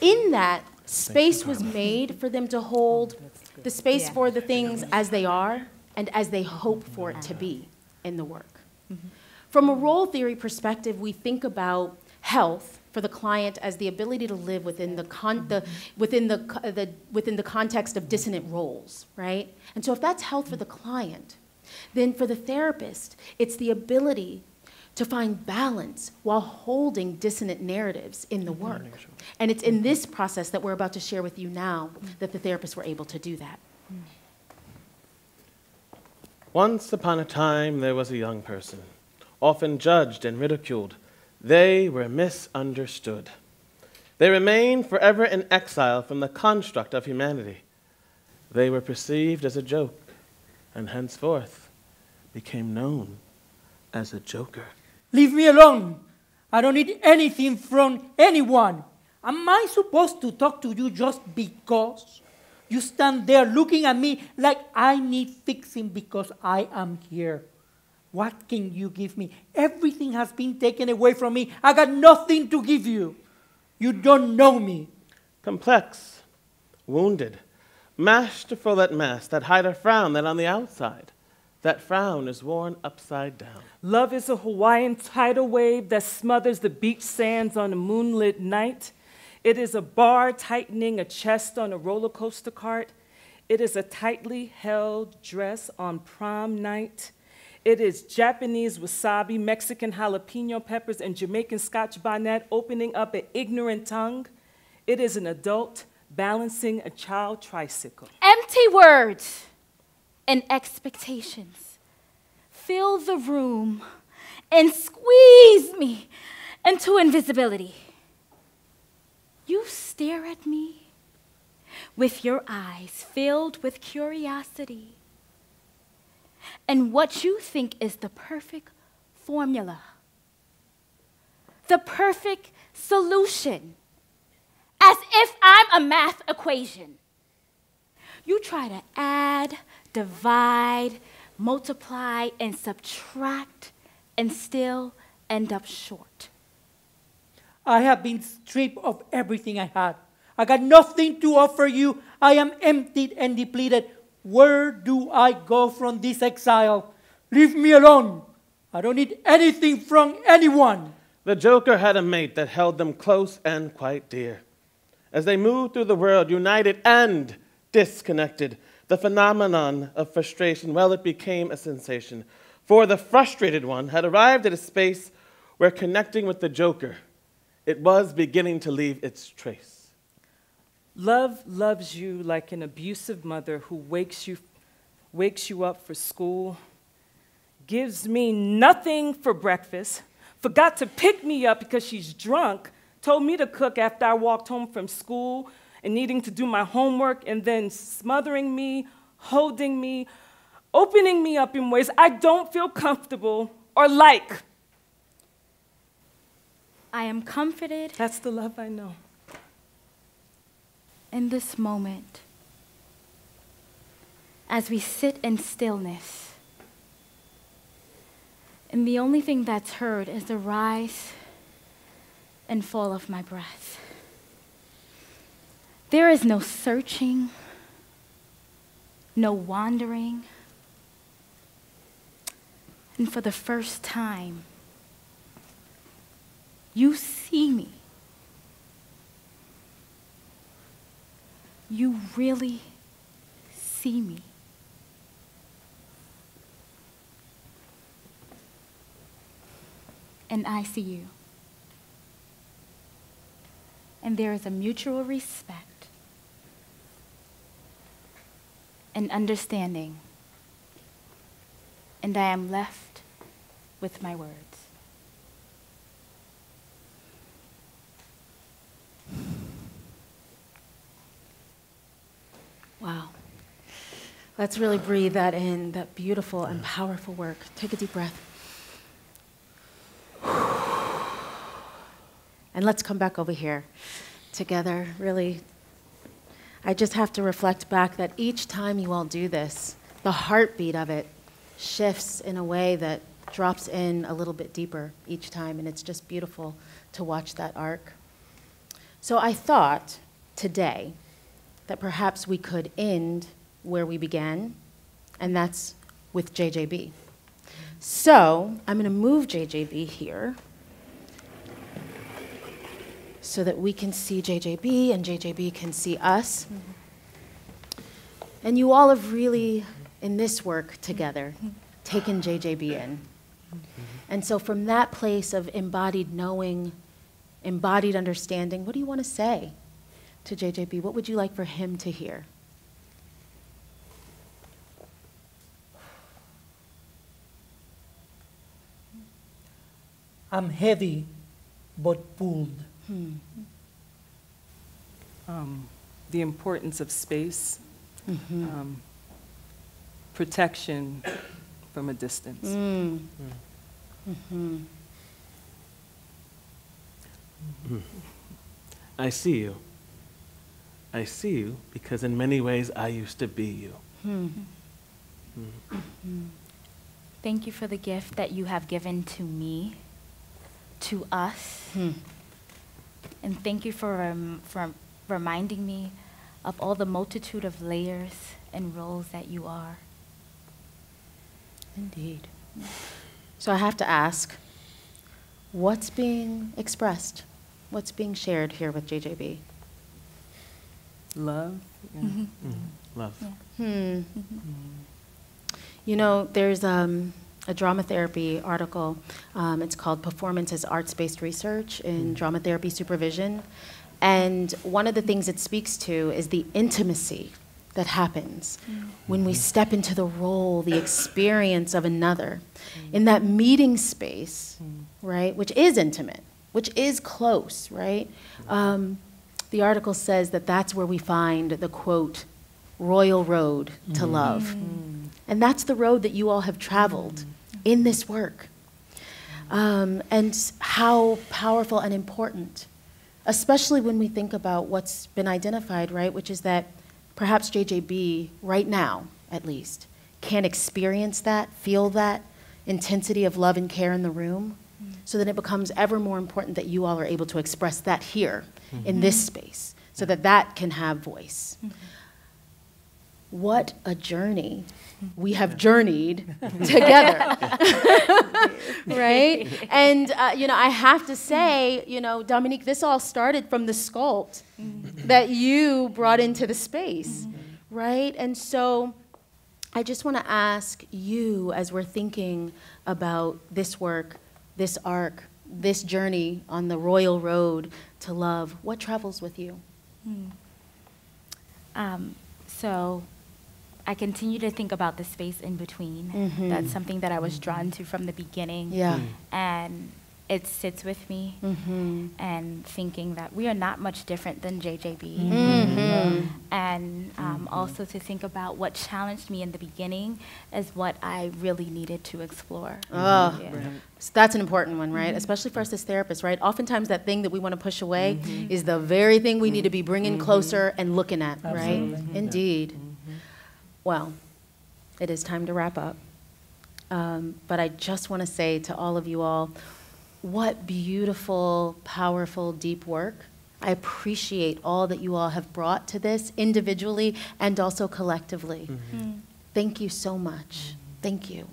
in that, space was made for them to hold the space for the things as they are and as they hope for it to be in the work. From a role theory perspective, we think about health for the client as the ability to live within the, the, within the, the, within the context of dissonant roles, right? And so if that's health for the client, then for the therapist, it's the ability to find balance while holding dissonant narratives in the mm-hmm. work. And it's in mm-hmm. this process that we're about to share with you now mm-hmm. that the therapists were able to do that. Once upon a time, there was a young person, often judged and ridiculed. They were misunderstood. They remained forever in exile from the construct of humanity. They were perceived as a joke, and henceforth became known as a joker. Leave me alone. I don't need anything from anyone. Am I supposed to talk to you just because? You stand there looking at me like I need fixing because I am here. What can you give me? Everything has been taken away from me. I got nothing to give you. You don't know me. Complex, wounded, masterful at mask that hide a frown that on the outside, that frown is worn upside down. Love is a Hawaiian tidal wave that smothers the beach sands on a moonlit night. It is a bar tightening a chest on a roller coaster cart. It is a tightly held dress on prom night. It is Japanese wasabi, Mexican jalapeno peppers, and Jamaican scotch bonnet opening up an ignorant tongue. It is an adult balancing a child tricycle. Empty words and expectations fill the room and squeeze me into invisibility. You stare at me with your eyes filled with curiosity and what you think is the perfect formula, the perfect solution, as if I'm a math equation. You try to add, divide, multiply, and subtract, and still end up short. I have been stripped of everything I had. I got nothing to offer you. I am emptied and depleted. Where do I go from this exile? Leave me alone. I don't need anything from anyone. The Joker had a mate that held them close and quite dear. As they moved through the world, united and disconnected, the phenomenon of frustration, well, it became a sensation. For the frustrated one had arrived at a space where connecting with the Joker, it was beginning to leave its trace. Love loves you like an abusive mother who wakes you, wakes you up for school, gives me nothing for breakfast, forgot to pick me up because she's drunk, told me to cook after I walked home from school and needing to do my homework, and then smothering me, holding me, opening me up in ways I don't feel comfortable or like. I am comforted That's the love I know. in this moment as we sit in stillness. And the only thing that's heard is the rise and fall of my breath. There is no searching, no wandering. And for the first time, you see me. You really see me. And I see you. And there is a mutual respect and understanding. And I am left with my words. Wow. Let's really breathe that in, that beautiful and powerful work. Take a deep breath. And let's come back over here together. Really, I just have to reflect back that each time you all do this, the heartbeat of it shifts in a way that drops in a little bit deeper each time, and it's just beautiful to watch that arc. So I thought today that perhaps we could end where we began, and that's with JJB. So I'm going to move JJB here so that we can see JJB and JJB can see us. Mm-hmm. And you all have really, in this work together, taken JJB in. Mm-hmm. And so from that place of embodied knowing, embodied understanding, what do you want to say to JJB? What would you like for him to hear? I'm heavy but pulled. Um, the importance of space, um, protection from a distance. Mm. I see you. I see you because in many ways I used to be you. Thank you for the gift that you have given to me, to us. And thank you for, rem- for reminding me of all the multitude of layers and roles that you are. Indeed. So I have to ask what's being expressed? What's being shared here with JJB? Love. yeah. Love. Hmm. You know, there's um, a drama therapy article. Um, it's called Performance as Arts Based Research in mm. Drama Therapy Supervision. And one of the things it speaks to is the intimacy that happens mm. when we mm-hmm. step into the role, the experience of another mm. in that meeting space, right, which is intimate, which is close, right? Mm-hmm. Um, the article says that that's where we find the quote, royal road to mm-hmm. love. And that's the road that you all have traveled in this work. Um, and how powerful and important, especially when we think about what's been identified, right, which is that perhaps JJB, right now at least, can experience that, feel that intensity of love and care in the room, mm-hmm. so that it becomes ever more important that you all are able to express that here mm-hmm. in this space, so that that can have voice. Mm-hmm. What a journey we have journeyed together. right? And, uh, you know, I have to say, you know, Dominique, this all started from the sculpt that you brought into the space, right? And so I just want to ask you, as we're thinking about this work, this arc, this journey on the royal road to love, what travels with you? Um, so I continue to think about the space in between. That's something that I was drawn to from the beginning. Yeah. And it sits with me Mm-hmm. and thinking that we are not much different than JJB. Mm-hmm. And um, also to think about what challenged me in the beginning is what I really needed to explore. Oh, Yeah. So that's an important one, right? Especially for us as therapists, right? Oftentimes, that thing that we want to push away is the very thing we need to be bringing closer and looking at, right? Absolutely. Indeed. Well, it is time to wrap up. Um, but I just want to say to all of you all, what beautiful, powerful, deep work. I appreciate all that you all have brought to this individually and also collectively. Thank you so much. Thank you.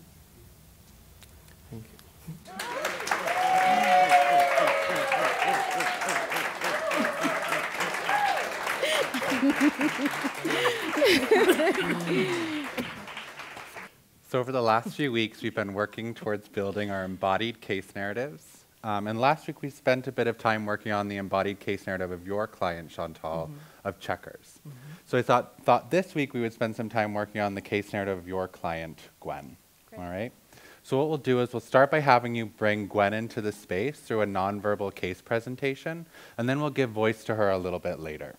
So, over the last few weeks, we've been working towards building our embodied case narratives. Um, and last week, we spent a bit of time working on the embodied case narrative of your client, Chantal, of Checkers. So, I thought, thought this week we would spend some time working on the case narrative of your client, Gwen. All right? So, what we'll do is we'll start by having you bring Gwen into the space through a nonverbal case presentation, and then we'll give voice to her a little bit later.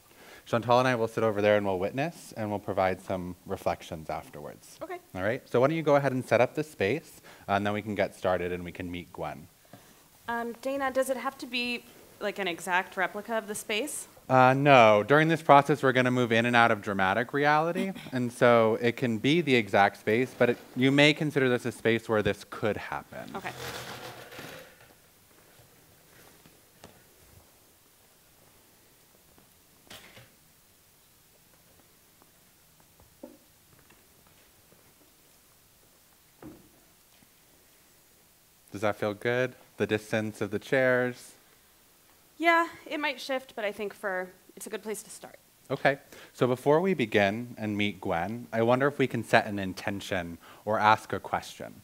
Chantal and I will sit over there and we'll witness, and we'll provide some reflections afterwards. Okay. All right, so why don't you go ahead and set up the space, and then we can get started and we can meet Gwen. Um, Dana, does it have to be like an exact replica of the space? Uh, no, during this process, we're going to move in and out of dramatic reality, and so it can be the exact space, but it, you may consider this a space where this could happen. Okay. Does that feel good? The distance of the chairs? Yeah, it might shift, but I think for it's a good place to start. Okay, so before we begin and meet Gwen, I wonder if we can set an intention or ask a question.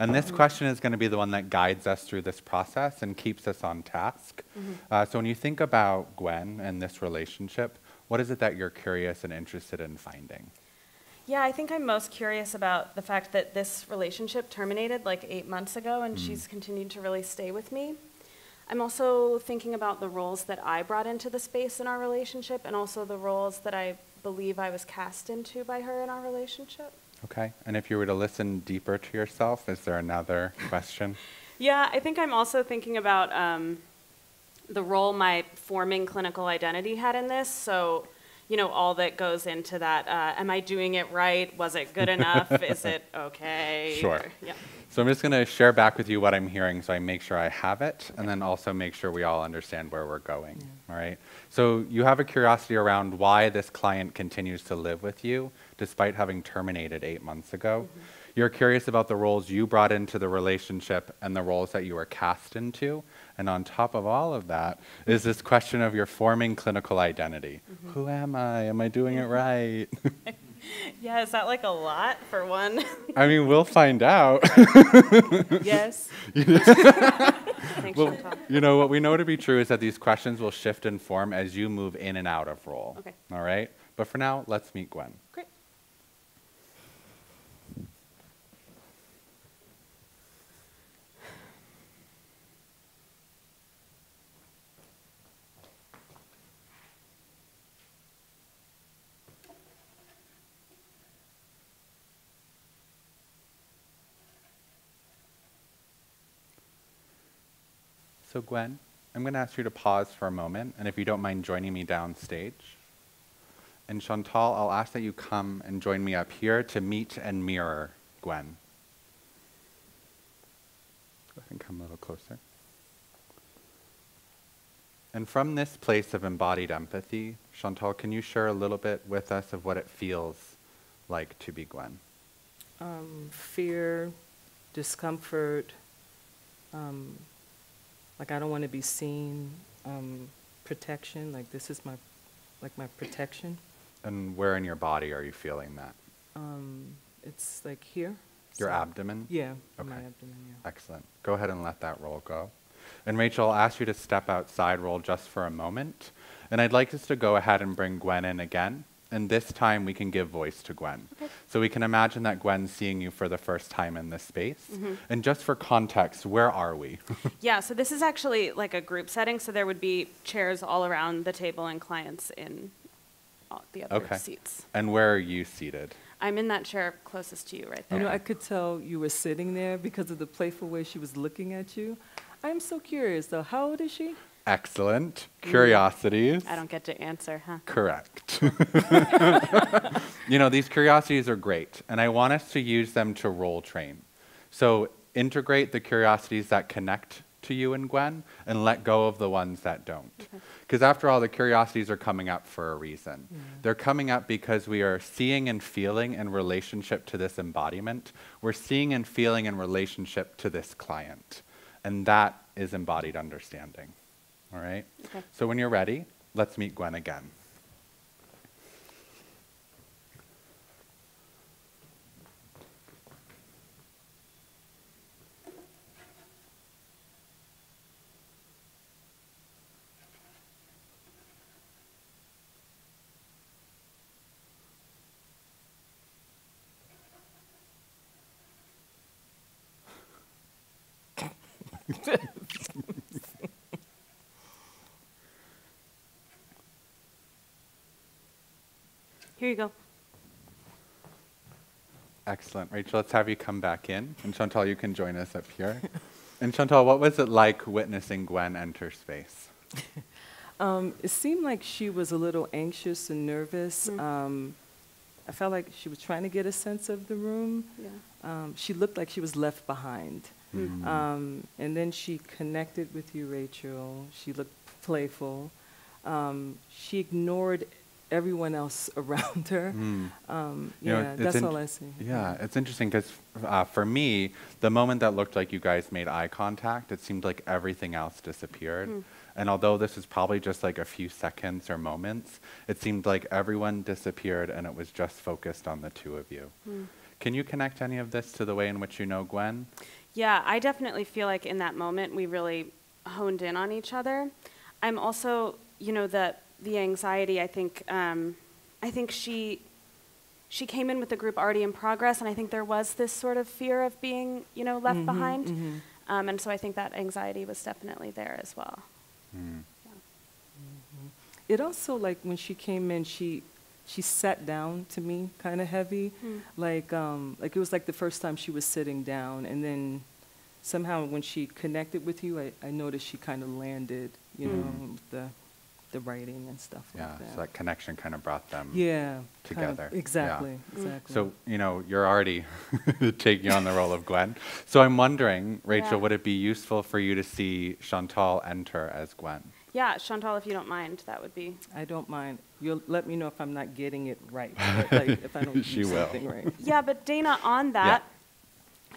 And this question is going to be the one that guides us through this process and keeps us on task. Uh, so when you think about Gwen and this relationship, what is it that you're curious and interested in finding? Yeah, I think I'm most curious about the fact that this relationship terminated like eight months ago and she's continued to really stay with me. I'm also thinking about the roles that I brought into the space in our relationship and also the roles that I believe I was cast into by her in our relationship. Okay, and if you were to listen deeper to yourself, is there another question? Yeah, I think I'm also thinking about um, the role my forming clinical identity had in this. So, you know, all that goes into that. Uh, am I doing it right? Was it good enough? Is it okay? Sure. Or- yeah. So I'm just going to share back with you what I'm hearing so I make sure I have it, and then also make sure we all understand where we're going. All right? So you have a curiosity around why this client continues to live with you despite having terminated eight months ago. You're curious about the roles you brought into the relationship and the roles that you were cast into. And on top of all of that is this question of your forming clinical identity. Mm-hmm. Who am I? Am I doing it mm-hmm. right? Yeah, is that like a lot for one? I mean, we'll find out. Yes? Well, you know, what we know to be true is that these questions will shift in form as you move in and out of role. Okay. All right? But for now, let's meet Gwen. So, Gwen, I'm going to ask you to pause for a moment, and if you don't mind joining me downstage. And Chantal, I'll ask that you come and join me up here to meet and mirror Gwen. Go ahead and come a little closer. And from this place of embodied empathy, Chantal, can you share a little bit with us of what it feels like to be Gwen? Um, fear, discomfort, um, like I don't want to be seen, um, protection, like this is my, like my protection. And where in your body are you feeling that? Um, it's like here. Your so- abdomen? Yeah, on my Okay. abdomen, yeah. Excellent. Go ahead and let that role go. And Rachel, I'll ask you to step outside role just for a moment. And I'd like us to go ahead and bring Gwen in again. And this time we can give voice to Gwen. So we can imagine that Gwen's seeing you for the first time in this space. Mm-hmm. And just for context, where are we? Yeah, so this is actually like a group setting, so there would be chairs all around the table and clients in all the other Okay. seats. and where are you seated? I'm in that chair closest to you right there. You know, I could tell you were sitting there because of the playful way she was looking at you. I'm so curious, though. How old is she? Excellent. Curiosities. I don't get to answer, huh? Correct. you know, these curiosities are great, and I want us to use them to role train. So integrate the curiosities that connect to you and Gwen, and let go of the ones that don't. Because after all, the curiosities are coming up for a reason. Mm. They're coming up because we are seeing and feeling in relationship to this embodiment. We're seeing and feeling in relationship to this client. And that is embodied understanding. All right? Okay. So when you're ready, let's meet Gwen again. Here you go. Excellent. Rachel, let's have you come back in. And Chantal, you can join us up here. and Chantal, what was it like witnessing Gwen enter space? Um, it seemed like she was a little anxious and nervous. Um, I felt like she was trying to get a sense of the room. Yeah. Um, she looked like she was left behind. Um, and then she connected with you, Rachel. She looked playful. Um, she ignored everyone else around her. Um, Mm. You know, yeah, that's int- all I see. Yeah, it's interesting because uh, for me, the moment that looked like you guys made eye contact, it seemed like everything else disappeared. And although this is probably just like a few seconds or moments, it seemed like everyone disappeared and it was just focused on the two of you. Can you connect any of this to the way in which you know Gwen? Yeah, I definitely feel like in that moment we really honed in on each other. I'm also, you know, the the anxiety. I think, um, I think she she came in with the group already in progress, and I think there was this sort of fear of being, you know, left behind. Um, and so I think that anxiety was definitely there as well. It also like when she came in, she she sat down to me kind of heavy, like um, like it was like the first time she was sitting down, and then somehow when she connected with you, I, I noticed she kind of landed, you know, with the the writing and stuff Yeah, like that. so that connection kind of brought them. yeah, kind of- together. Yeah. exactly, exactly. So, you know, you're already taking on the role of Gwen. So I'm wondering, Rachel, Yeah. would it be useful for you to see Chantal enter as Gwen? Yeah, Chantal, if you don't mind, that would be. I don't mind. You'll let me know if I'm not getting it right, like if I don't She do will. something right. Yeah, but Dana, on that,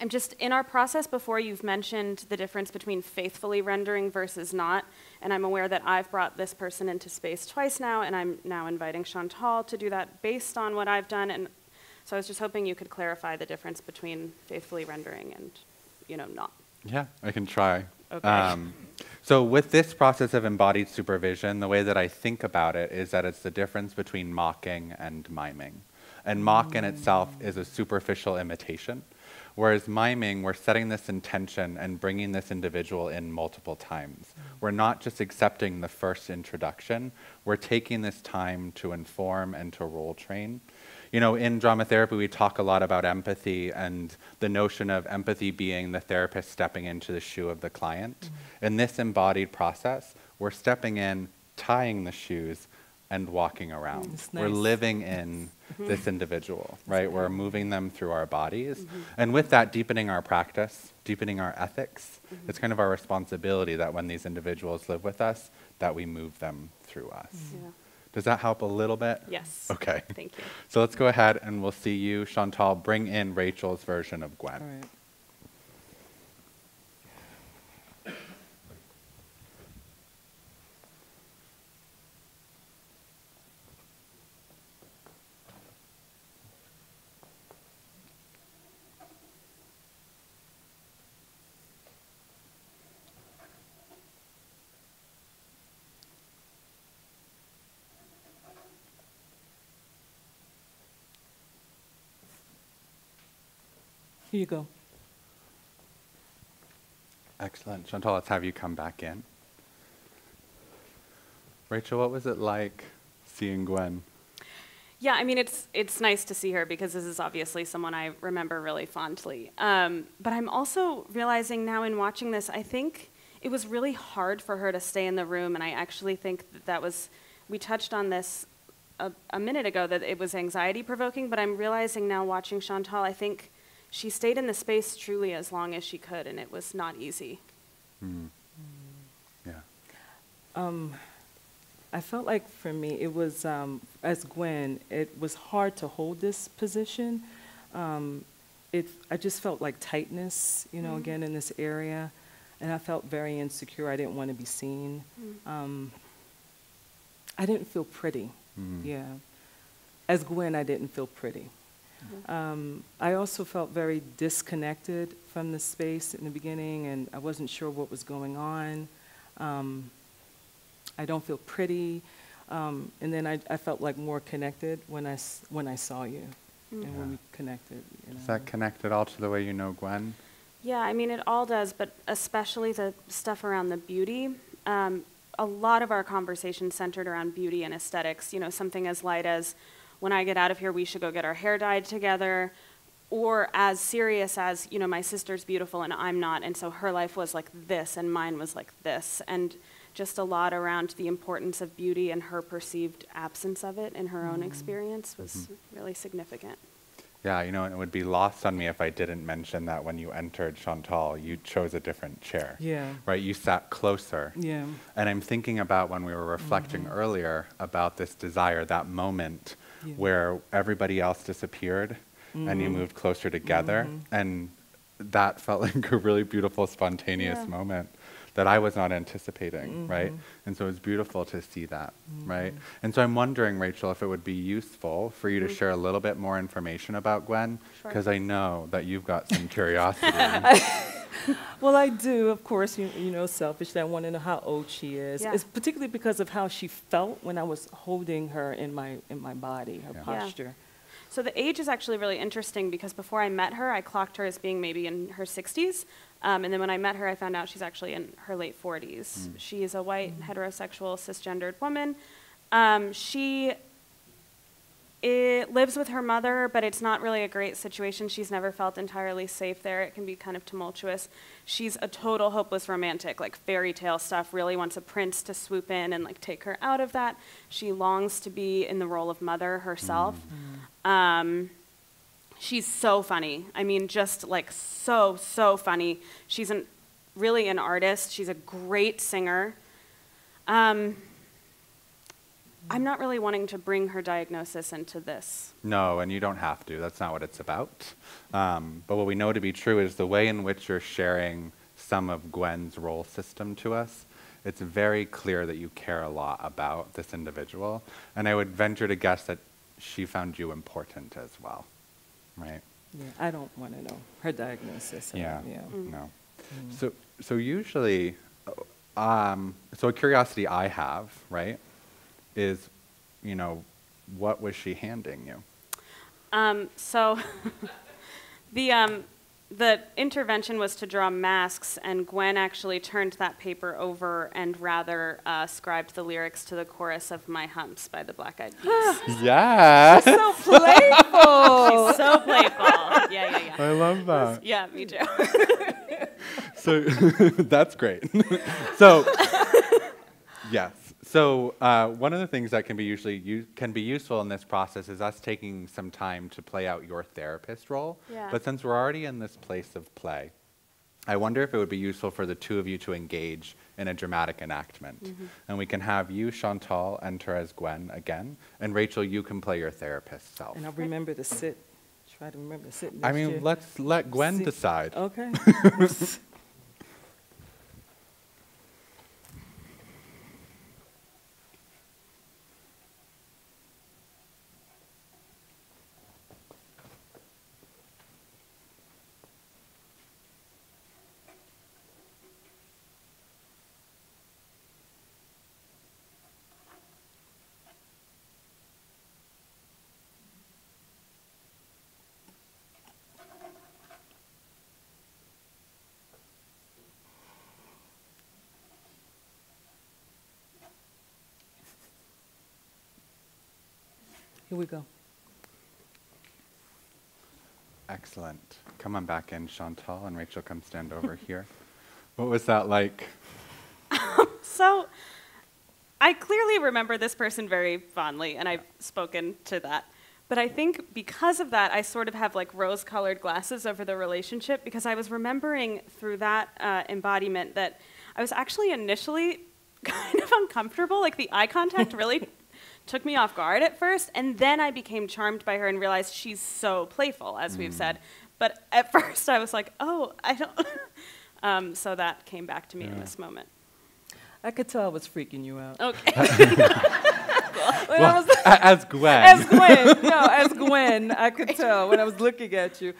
I'm just in our process before you've mentioned the difference between faithfully rendering versus not, and I'm aware that I've brought this person into space twice now, and I'm now inviting Chantal to do that based on what I've done, and so I was just hoping you could clarify the difference between faithfully rendering and, you know, not. Yeah, I can try. Okay. Um, so with this process of embodied supervision, the way that I think about it is that it's the difference between mocking and miming. And mock in itself is a superficial imitation, whereas miming, we're setting this intention and bringing this individual in multiple times. We're not just accepting the first introduction, we're taking this time to inform and to role train. You know, in drama therapy, we talk a lot about empathy and the notion of empathy being the therapist stepping into the shoe of the client. Mm-hmm. In this embodied process, we're stepping in, tying the shoes, and walking around. It's We're living in this individual, right? We're moving them through our bodies. Mm-hmm. And with that, deepening our practice, deepening our ethics, Mm-hmm. it's kind of our responsibility that when these individuals live with us, that we move them through us. Mm-hmm. Yeah. Does that help a little bit? Yes. Okay. Thank you. So let's go ahead and we'll see you, Chantal, bring in Rachel's version of Gwen. Here you go. Excellent. Chantal, let's have you come back in. Rachel, what was it like seeing Gwen? Yeah, I mean, it's it's nice to see her because this is obviously someone I remember really fondly. Um, but I'm also realizing now in watching this, I think it was really hard for her to stay in the room, and I actually think that, that was. We touched on this a, a minute ago that it was anxiety provoking, but I'm realizing now watching Chantal, I think she stayed in the space truly as long as she could, and it was not easy. Hmm. Yeah. Um, I felt like for me, it was, um, as Gwen, it was hard to hold this position. Um, it, I just felt like tightness, you know, again in this area, and I felt very insecure. I didn't want to be seen. Um, I didn't feel pretty. Mhm. Yeah. As Gwen, I didn't feel pretty. Um, I also felt very disconnected from the space in the beginning, and I wasn't sure what was going on. Um, I don't feel pretty. Um, and then I, I felt like more connected when I, s- when I saw you and when we connected. You know. Is that connected all to the way you know Gwen? Yeah, I mean, it all does, but especially the stuff around the beauty. Um, a lot of our conversation centered around beauty and aesthetics. You know, something as light as when I get out of here, we should go get our hair dyed together, or as serious as, you know, my sister's beautiful and I'm not, and so her life was like this and mine was like this. And just a lot around the importance of beauty and her perceived absence of it in her own mm-hmm. experience was mm-hmm. really significant. Yeah, you know, it would be lost on me if I didn't mention that when you entered Chantal, you chose a different chair. Yeah. Right? You sat closer. Yeah. And I'm thinking about when we were reflecting mm-hmm. earlier about this desire, that moment Yeah. where everybody else disappeared and you mm. moved closer together. Mm-hmm. And that felt like a really beautiful, spontaneous Yeah. moment that I was not anticipating, mm-hmm. right? And so it's beautiful to see that, mm-hmm. right? And so I'm wondering, Rachel, if it would be useful for you to mm-hmm. share a little bit more information about Gwen, Sure. because I know that you've got some curiosity. Well, I do, of course, you, you know, selfishly, I want to know how old she is. Yeah. It's particularly because of how she felt when I was holding her in my, in my body, her Yeah. Yeah. posture. So the age is actually really interesting because before I met her, I clocked her as being maybe in her 60s. Um, and then when I met her, I found out she's actually in her late 40s. She is a white, heterosexual, cisgendered woman. Um, she it lives with her mother, but it's not really a great situation. She's never felt entirely safe there. It can be kind of tumultuous. She's a total hopeless romantic, like fairy tale stuff, really wants a prince to swoop in and like take her out of that. She longs to be in the role of mother herself. Um, she's so funny. I mean, just like so, so funny. She's an, really an artist. She's a great singer. Um, I'm not really wanting to bring her diagnosis into this. No, and you don't have to. That's not what it's about. Um, but what we know to be true is the way in which you're sharing some of Gwen's role system to us. It's very clear that you care a lot about this individual, and I would venture to guess that she found you important as well, right? Yeah, I don't want to know her diagnosis. Yeah. Yeah. No. So, so usually, uh, um, so a curiosity I have, right, is, you know, what was she handing you? Um, so the um, the intervention was to draw masks, and Gwen actually turned that paper over and rather uh, scribed the lyrics to the chorus of "My Humps" by the Black Eyed Peas. Yes, So playful. She's so playful. Yeah, yeah, yeah. I love that. Yeah, me too. So that's great. so yes. So uh, one of the things that can be usually u- can be useful in this process is us taking some time to play out your therapist role. Yeah. But since we're already in this place of play, I wonder if it would be useful for the two of you to engage in a dramatic enactment. And we can have you, Chantal, enter as Gwen again, and Rachel, you can play your therapist self. And I'll remember to sit. Try to remember to sit. I next year. mean, let's let Gwen See- decide. Okay. Here we go. Excellent. Come on back in, Chantal, and Rachel, come stand over here. What was that like? So I clearly remember this person very fondly, and I've spoken to that. But I think because of that, I sort of have like rose colored glasses over the relationship because I was remembering through that uh, embodiment that I was actually initially kind of uncomfortable. Like the eye contact really took me off guard at first, and then I became charmed by her and realized she's so playful, as we've said. But at first, I was like, oh, I don't. um, so that came back to me in this moment. I could tell I was freaking you out. Okay. When I was A- as Gwen. as Gwen, no, as Gwen, I could tell when I was looking at you.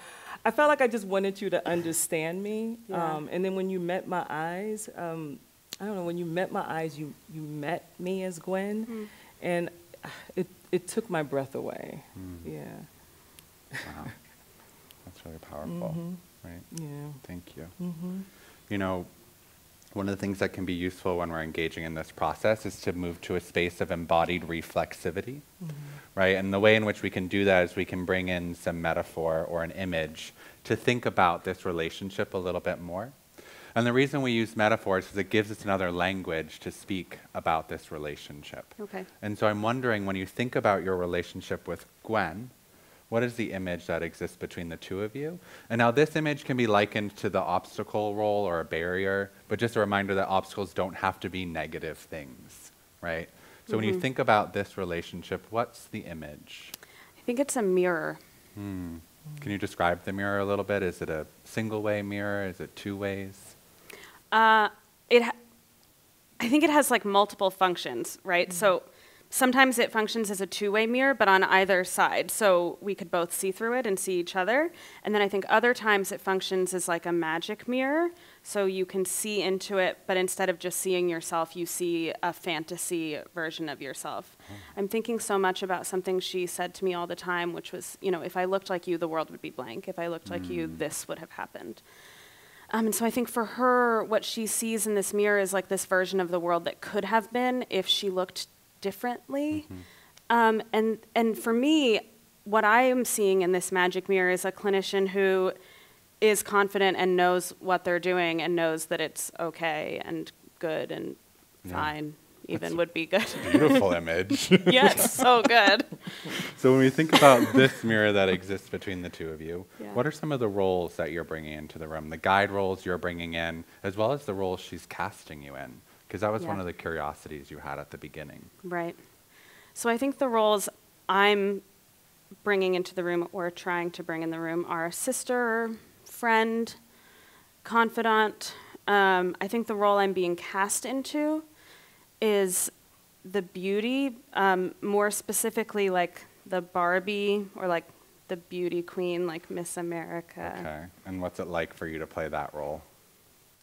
I felt like I just wanted you to understand me. Yeah. Um, and then when you met my eyes, um, I don't know, when you met my eyes, you, you met me as Gwen. Hmm. And it, it took my breath away. Mm, Yeah, wow. That's really powerful, Mhm. right? yeah. Thank you. Mm-hmm. You know, one of the things that can be useful when we're engaging in this process is to move to a space of embodied reflexivity, right? And the way in which we can do that is we can bring in some metaphor or an image to think about this relationship a little bit more. And the reason we use metaphors is it gives us another language to speak about this relationship. Okay. And so I'm wondering when you think about your relationship with Gwen, what is the image that exists between the two of you? And now this image can be likened to the obstacle role or a barrier, but just a reminder that obstacles don't have to be negative things, right? So when you think about this relationship, what's the image? I think it's a mirror. Hmm. Can you describe the mirror a little bit? Is it a single way mirror? Is it two ways? Uh, it, I think it has like multiple functions, right? So sometimes it functions as a two-way mirror, but on either side, so we could both see through it and see each other. And then I think other times it functions as like a magic mirror, so you can see into it, but instead of just seeing yourself, you see a fantasy version of yourself. I'm thinking so much about something she said to me all the time, which was, you know, if I looked like you, the world would be blank. If I looked like you, this would have happened. Um, and so I think for her, what she sees in this mirror is like this version of the world that could have been if she looked differently. Um, and and for me, what I am seeing in this magic mirror is a clinician who is confident and knows what they're doing and knows that it's okay and good and Yeah. fine, even would be good. Beautiful image. yes, so good. So when we think about this mirror that exists between the two of you, Yeah. what are some of the roles that you're bringing into the room? The guide roles you're bringing in, as well as the roles she's casting you in, because that was one of the curiosities you had at the beginning. Right. So I think the roles I'm bringing into the room or trying to bring in the room are sister, friend, confidant. Um, I think the role I'm being cast into is the beauty, um, more specifically like the Barbie or like the beauty queen, like Miss America. Okay. And what's it like for you to play that role?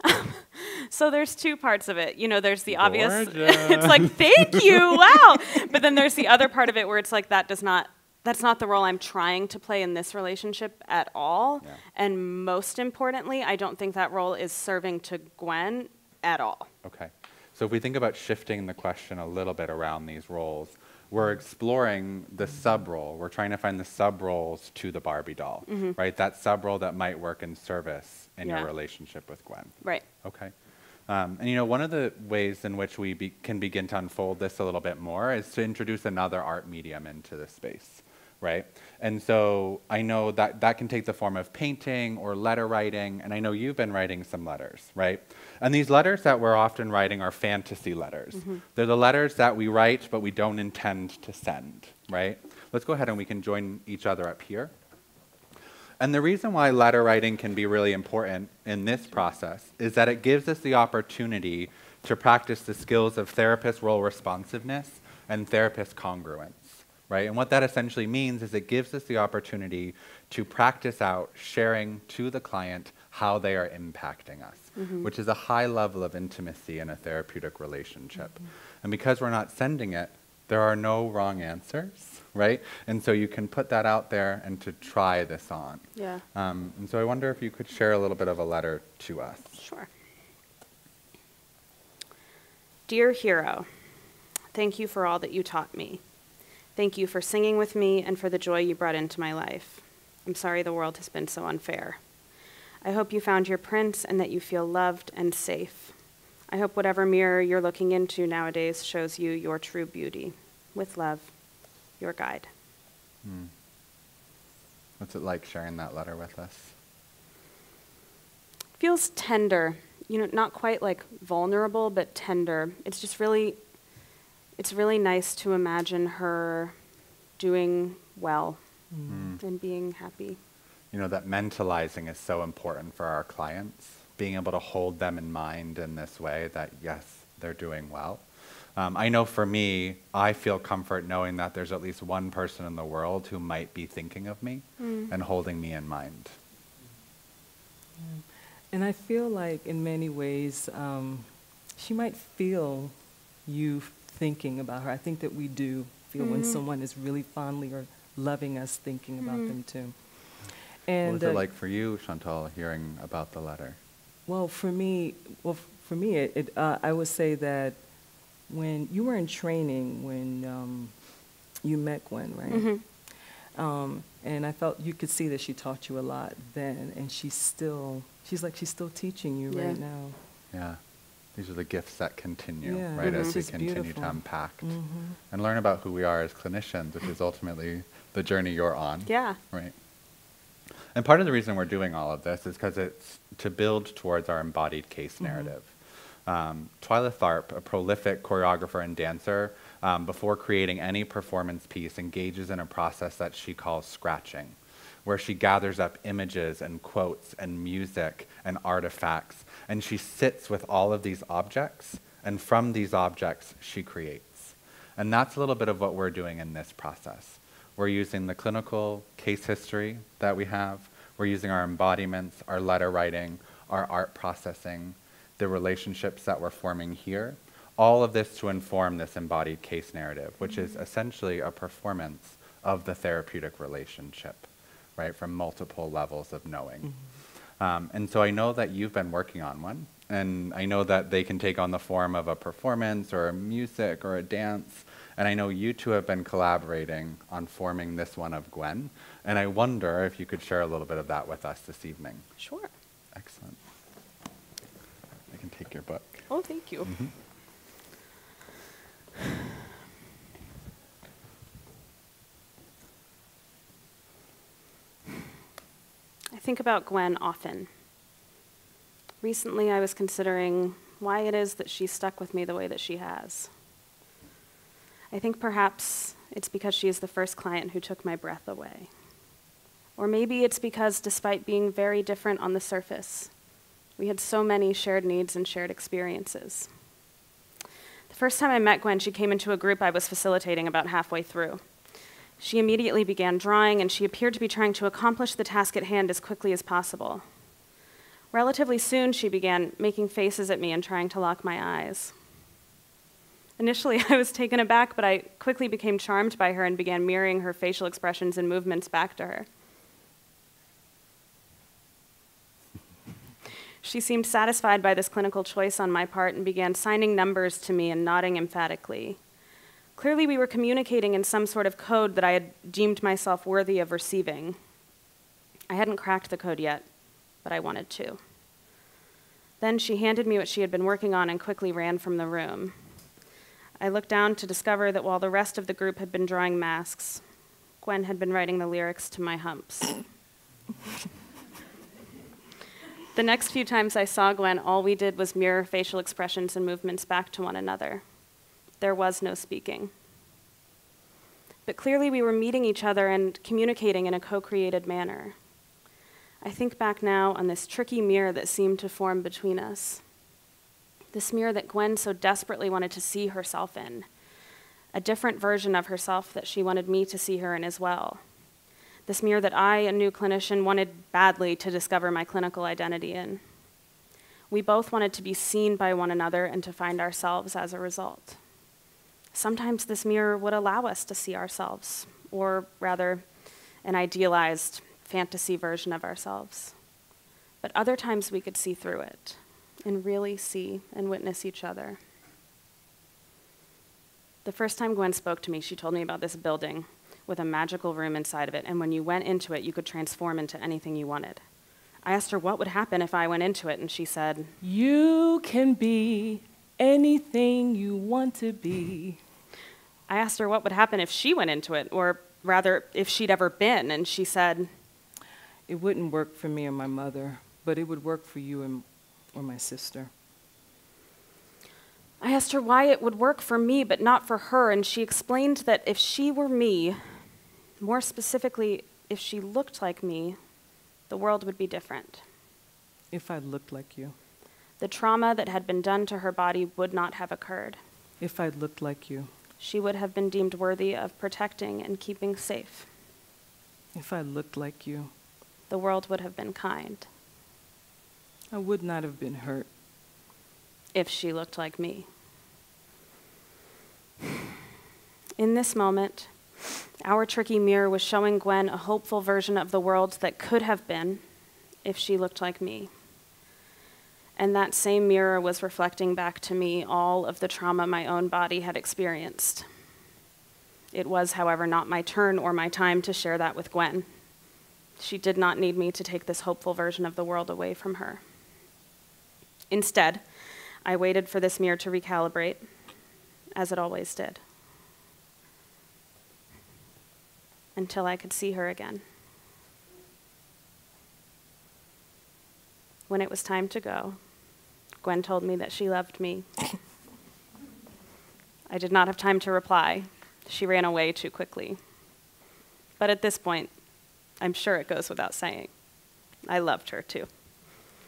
So there's two parts of it. You know, there's the obvious. Gorgeous. it's like thank you, wow. But then there's the other part of it where it's like that does not. That's not the role I'm trying to play in this relationship at all. Yeah. And most importantly, I don't think that role is serving to Gwen at all. Okay. So if we think about shifting the question a little bit around these roles, we're exploring the sub role. We're trying to find the sub roles to the Barbie doll, right? That sub role that might work in service in Yeah. your relationship with Gwen. Right. Okay. Um, and you know, one of the ways in which we be, can begin to unfold this a little bit more is to introduce another art medium into the space, right? And so I know that that can take the form of painting or letter writing, and I know you've been writing some letters, right? And these letters that we're often writing are fantasy letters. Mm-hmm. They're the letters that we write, but we don't intend to send, right? Let's go ahead and we can join each other up here. And the reason why letter writing can be really important in this process is that it gives us the opportunity to practice the skills of therapist role responsiveness and therapist congruence, right? And what that essentially means is it gives us the opportunity to practice out sharing to the client how they are impacting us, which is a high level of intimacy in a therapeutic relationship. And because we're not sending it, there are no wrong answers, right? And so you can put that out there and to try this on. Yeah. Um, and so I wonder if you could share a little bit of a letter to us. Sure. Dear hero, thank you for all that you taught me. Thank you for singing with me and for the joy you brought into my life. I'm sorry the world has been so unfair. I hope you found your prince and that you feel loved and safe. I hope whatever mirror you're looking into nowadays shows you your true beauty. With love, your guide. Hmm. What's it like sharing that letter with us? feels tender you know not quite like vulnerable but tender it's just really it's really nice to imagine her doing well hmm. and being happy You know, that mentalizing is so important for our clients, being able to hold them in mind in this way that, yes, they're doing well. Um, I know for me, I feel comfort knowing that there's at least one person in the world who might be thinking of me and holding me in mind. And I feel like in many ways, um, she might feel you thinking about her. I think that we do feel when someone is really fondly or loving us thinking about them too. And what was it uh, like for you, Chantal, hearing about the letter? Well, for me, well, f- for me, it, it, uh, I would say that when you were in training, when um, you met Gwen, right? Mm-hmm. Um, and I felt you could see that she taught you a lot then, and she's still, she's like she's still teaching you Yeah. right now. Yeah. These are the gifts that continue, Yeah, right, it's as we continue beautiful. to unpack Mhm. and learn about who we are as clinicians, which is ultimately the journey you're on. yeah Right. And part of the reason we're doing all of this is because it's to build towards our embodied case narrative. Um, Twyla Tharp, a prolific choreographer and dancer, um, before creating any performance piece, engages in a process that she calls scratching, where she gathers up images and quotes and music and artifacts, and she sits with all of these objects, and from these objects, she creates. And that's a little bit of what we're doing in this process. We're using the clinical case history that we have. We're using our embodiments, our letter writing, our art processing, the relationships that we're forming here. All of this to inform this embodied case narrative, which is essentially a performance of the therapeutic relationship, right, from multiple levels of knowing. Um, and so I know that you've been working on one, and I know that they can take on the form of a performance or a music or a dance. And I know you two have been collaborating on forming this one of Gwen. And I wonder if you could share a little bit of that with us this evening. sure Excellent. I can take your book. oh thank you mm-hmm. I think about Gwen often. Recently, I was considering why it is that she stuck with me the way that she has. I think perhaps it's because she is the first client who took my breath away. Or maybe it's because, despite being very different on the surface, we had so many shared needs and shared experiences. The first time I met Gwen, she came into a group I was facilitating about halfway through. She immediately began drawing, and she appeared to be trying to accomplish the task at hand as quickly as possible. Relatively soon, she began making faces at me and trying to lock my eyes. Initially, I was taken aback, but I quickly became charmed by her and began mirroring her facial expressions and movements back to her. She seemed satisfied by this clinical choice on my part and began signing numbers to me and nodding emphatically. Clearly, we were communicating in some sort of code that I had deemed myself worthy of receiving. I hadn't cracked the code yet, but I wanted to. Then she handed me what she had been working on and quickly ran from the room. I looked down to discover that while the rest of the group had been drawing masks, Gwen had been writing the lyrics to my humps. the next few times I saw Gwen, all we did was mirror facial expressions and movements back to one another. There was no speaking. But clearly, we were meeting each other and communicating in a co created manner. I think back now on this tricky mirror that seemed to form between us. This mirror that Gwen so desperately wanted to see herself in. A different version of herself that she wanted me to see her in as well. This mirror that I, a new clinician, wanted badly to discover my clinical identity in. We both wanted to be seen by one another and to find ourselves as a result. Sometimes this mirror would allow us to see ourselves, or rather, an idealized fantasy version of ourselves. But other times we could see through it and really see and witness each other. The first time Gwen spoke to me, she told me about this building with a magical room inside of it, and when you went into it, you could transform into anything you wanted. I asked her what would happen if I went into it, and she said, You can be anything you want to be. I asked her what would happen if she went into it, or rather, if she'd ever been, and she said, It wouldn't work for me and my mother, but it would work for you and, or my sister. I asked her why it would work for me but not for her, and she explained that if she were me, more specifically, if she looked like me, the world would be different. If I looked like you. The trauma that had been done to her body would not have occurred. If I looked like you. She would have been deemed worthy of protecting and keeping safe. If I looked like you. The world would have been kind. I would not have been hurt. If she looked like me. In this moment, our tricky mirror was showing Gwen a hopeful version of the world that could have been if she looked like me. And that same mirror was reflecting back to me all of the trauma my own body had experienced. It was, however, not my turn or my time to share that with Gwen. She did not need me to take this hopeful version of the world away from her. Instead, I waited for this mirror to recalibrate, as it always did, until I could see her again. When it was time to go, Gwen told me that she loved me. I did not have time to reply. She ran away too quickly. But at this point, I'm sure it goes without saying. I loved her too.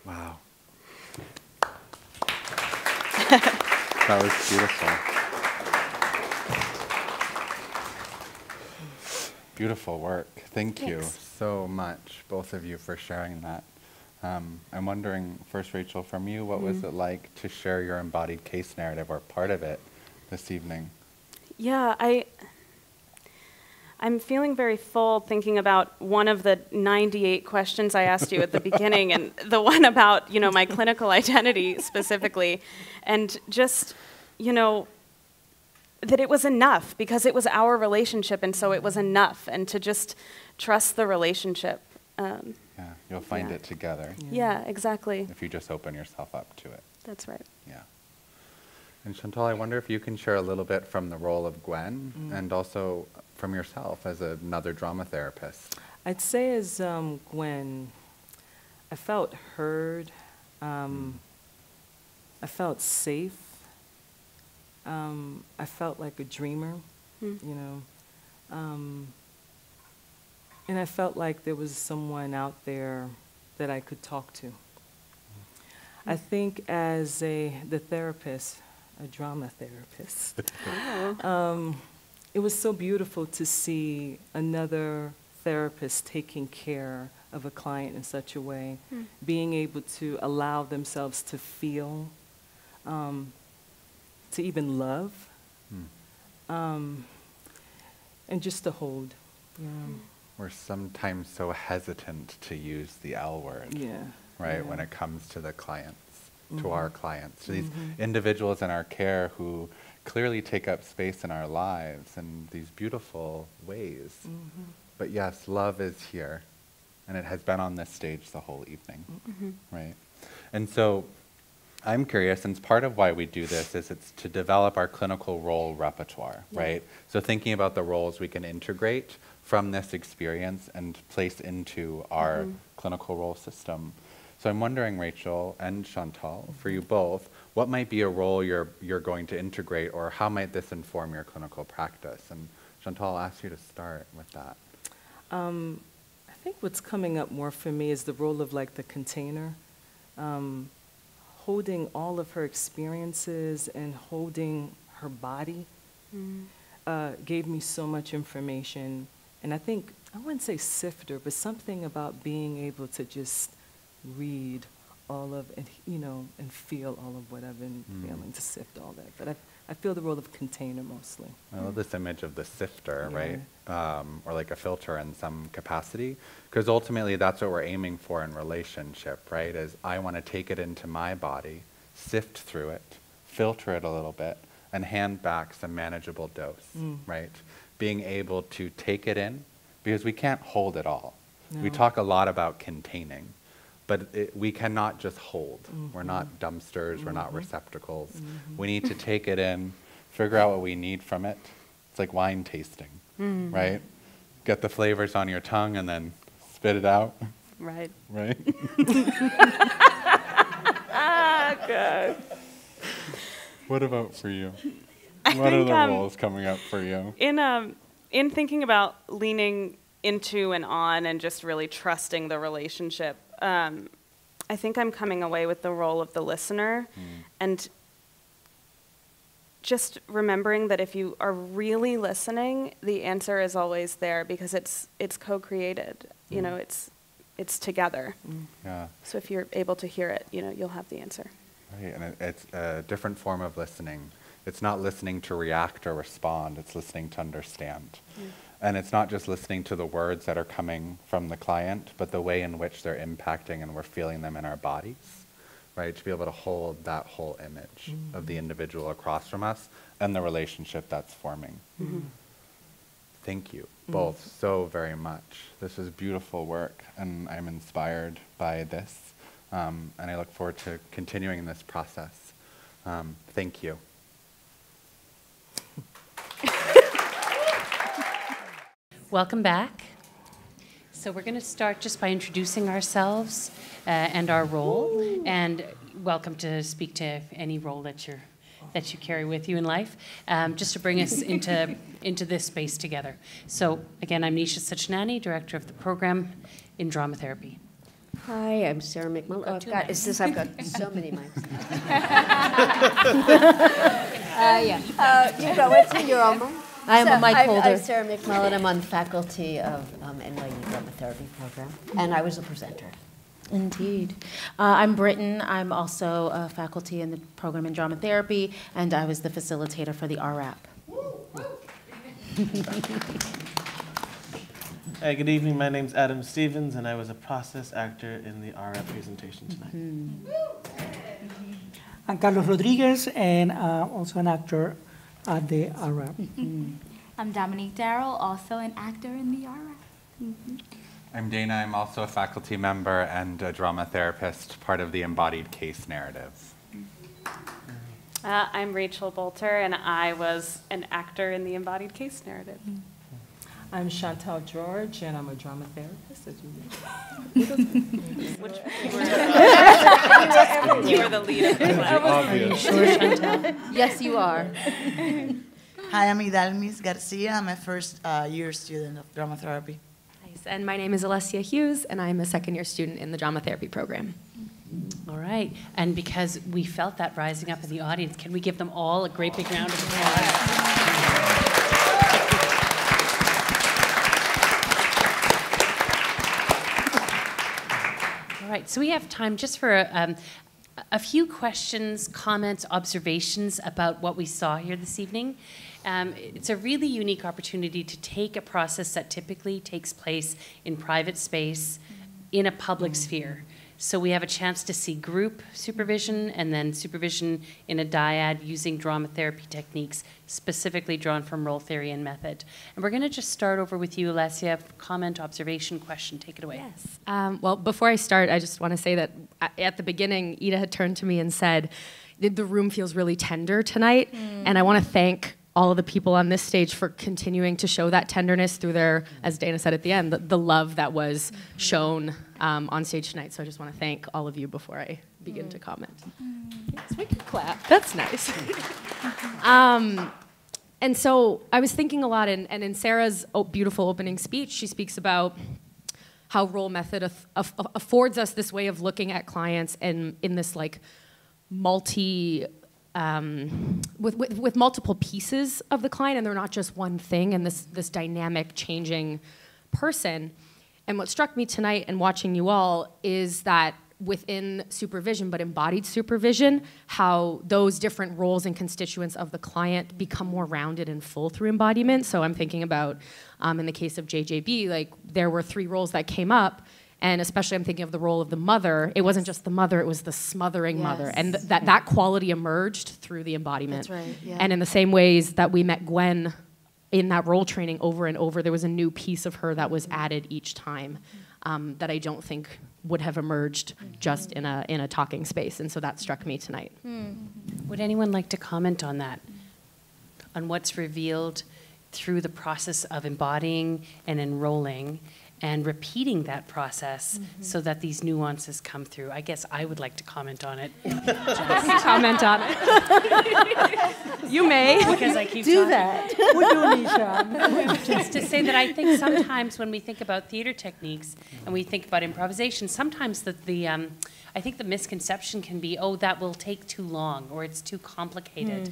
Wow. That was beautiful. Beautiful work. Thank you so much, both of you, for sharing that. Um, I'm wondering, first, Rachel, from you, what was it like to share your embodied case narrative or part of it this evening? Yeah, I I'm feeling very full thinking about one of the 98 questions I asked you at the beginning and the one about, you know, my clinical identity specifically and just, you know, that it was enough because it was our relationship and so it was enough and to just trust the relationship. Um, Yeah, you'll find Yeah. it together yeah, exactly. if you just open yourself up to it. That's right. Yeah. And Chantal, I wonder if you can share a little bit from the role of Gwen and also from yourself as another drama therapist. I'd say as um, Gwen, I felt heard. Um, I felt safe. Um, I felt like a dreamer. Hmm. you know. Um, and I felt like there was someone out there that I could talk to. I think as a the therapist, a drama therapist, um, it was so beautiful to see another therapist taking care of a client in such a way, Hmm. being able to allow themselves to feel, um, to even love, Hmm. um, and just to hold. Yeah. We're sometimes so hesitant to use the L word, Yeah. right, when it comes to the clients, to our Mhm. clients, to these Mhm. individuals in our care who clearly take up space in our lives in these beautiful ways. Mhm. But yes, love is here, and it has been on this stage the whole evening, Mhm. right? And so I'm curious, since part of why we do this is it's to develop our clinical role repertoire, Yeah. right? So thinking about the roles we can integrate from this experience and place into our Mhm. clinical role system. So I'm wondering, Rachel and Chantal, for you both, what might be a role you're, you're going to integrate, or how might this inform your clinical practice? And Chantal, I'll ask you to start with that. Um, I think what's coming up more for me is the role of like the container, um, holding all of her experiences and holding her body Mm. uh, gave me so much information. And I think, I wouldn't say sifter, but something about being able to just read all of, and you know, and feel all of what I've been Mm. feeling, to sift all that. But I, I feel the role of container mostly. I love this image of the sifter, Yeah. right? Um, or like a filter in some capacity. Because ultimately, that's what we're aiming for in relationship, right? Is I want to take it into my body, sift through it, filter it a little bit, and hand back some manageable dose, Mm. right? Being able to take it in, because we can't hold it all. We talk a lot about containing, but it, we cannot just hold. We're Mhm. not dumpsters, we're not Mhm. receptacles. Mhm. We need to take it in, figure out what we need from it. It's like wine tasting, Mm. right? Get the flavors on your tongue and then spit it out, Right. right? Ah, good. what about for you? I what are the um, roles coming up for you? In um, in thinking about leaning into and on and just really trusting the relationship, um, I think I'm coming away with the role of the listener, Mm. and just remembering that if you are really listening, the answer is always there because it's it's co-created. You know, Mm. it's it's together. Yeah, So if you're able to hear it, you know, you'll have the answer. right. And it, it's a different form of listening. It's not listening to react or respond, it's listening to understand. And it's not just listening to the words that are coming from the client, but the way in which they're impacting and we're feeling them in our bodies, right? To be able to hold that whole image of the individual across from us and the relationship that's forming. Thank you both so very much. This is beautiful work, and I'm inspired by this. Um, and I look forward to continuing this process. Um, thank you. Welcome back. So we're going to start just by introducing ourselves uh, and our role, and welcome to speak to any role that you're that you carry with you in life, um, just to bring us into into this space together. So again, I'm Nisha Sajnani, director of the program in drama therapy. Hi, I'm Sara McMullian. Oh, I've two got, mics. it's this, I've got so many mics. Uh, yeah, uh, you go, what's in your own mic? I am a So, mic I'm- holder. I'm Sara McMullian, I'm on the faculty of um, NYU Drama Therapy Program, and I was a presenter. Indeed. Uh, I'm Britton. I'm also a faculty in the program in drama therapy, and I was the facilitator for the RRAP. Hey, good evening. My name's Adam Stevens, and I was a process actor in the RRAP presentation tonight. I'm Carlos Rodriguez, and uh, also an actor at the RRAP. Mm-hmm. I'm Dominique Darrell, also an actor in the RRAP. Mm-hmm. I'm Dana. I'm also a faculty member and a drama therapist, part of the embodied case narrative. Uh, I'm Rachel Boelter, and I was an actor in the embodied case narrative. Mm-hmm. I'm Chantal Georges, and I'm a drama therapist, as you mentioned. Which you were, you were the lead of the play. Sure, Chantal. Yes, you are. Hi, I'm Idalmis Garcia. I'm a first uh, year student of drama therapy. Nice. And my name is Alessia Hughes, and I'm a second year student in the drama therapy program. All right, and because we felt that rising up in the audience, can we give them all a great big round of applause? Right, so we have time just for um, a few questions, comments, observations about what we saw here this evening. Um, it's a really unique opportunity to take a process that typically takes place in private space in a public sphere. So we have a chance to see group supervision and then supervision in a dyad using drama therapy techniques specifically drawn from role theory and method. And we're going to just start over with you, Alessia. Comment, observation, question. Take it away. Yes. Um, well, before I start, I just want to say that at the beginning, Ida had turned to me and said, "The- The room feels really tender tonight. And I want to thank all of the people on this stage for continuing to show that tenderness through their, as Dana said at the end, the, the love that was shown um, on stage tonight. So I just want to thank all of you before I begin to comment. Yes, we can clap. That's nice. um, and so I was thinking a lot, and, and in Sarah's beautiful opening speech, she speaks about how role method aff- aff- affords us this way of looking at clients and in this like multi um, with, with, with multiple pieces of the client and they're not just one thing and this this dynamic changing person. And what struck me tonight and watching you all is that within supervision but embodied supervision how those different roles and constituents of the client become more rounded and full through embodiment. So i'm thinking about um, in the case of jjb like there were three roles that came up and especially i'm thinking of the role of the mother. It wasn't just the mother it was the smothering mother. And th- that that quality emerged through the embodiment. That's right, yeah. and in the same ways that we met gwen in that role training over and over there was a new piece of her that was mm-hmm. added each time um, that i don't think would have emerged mm-hmm. just in a in a talking space. And so that struck me tonight. Mm-hmm. Would anyone like to comment on that? On what's revealed through the process of embodying and enrolling and repeating that process so that these nuances come through? I guess I would like to comment on it. comment on it you may Because I keep Do talking. that. We do, Nisha. Just to say that I think sometimes when we think about theater techniques and we think about improvisation, sometimes the, the um, I think the misconception can be, oh, that will take too long or it's too complicated.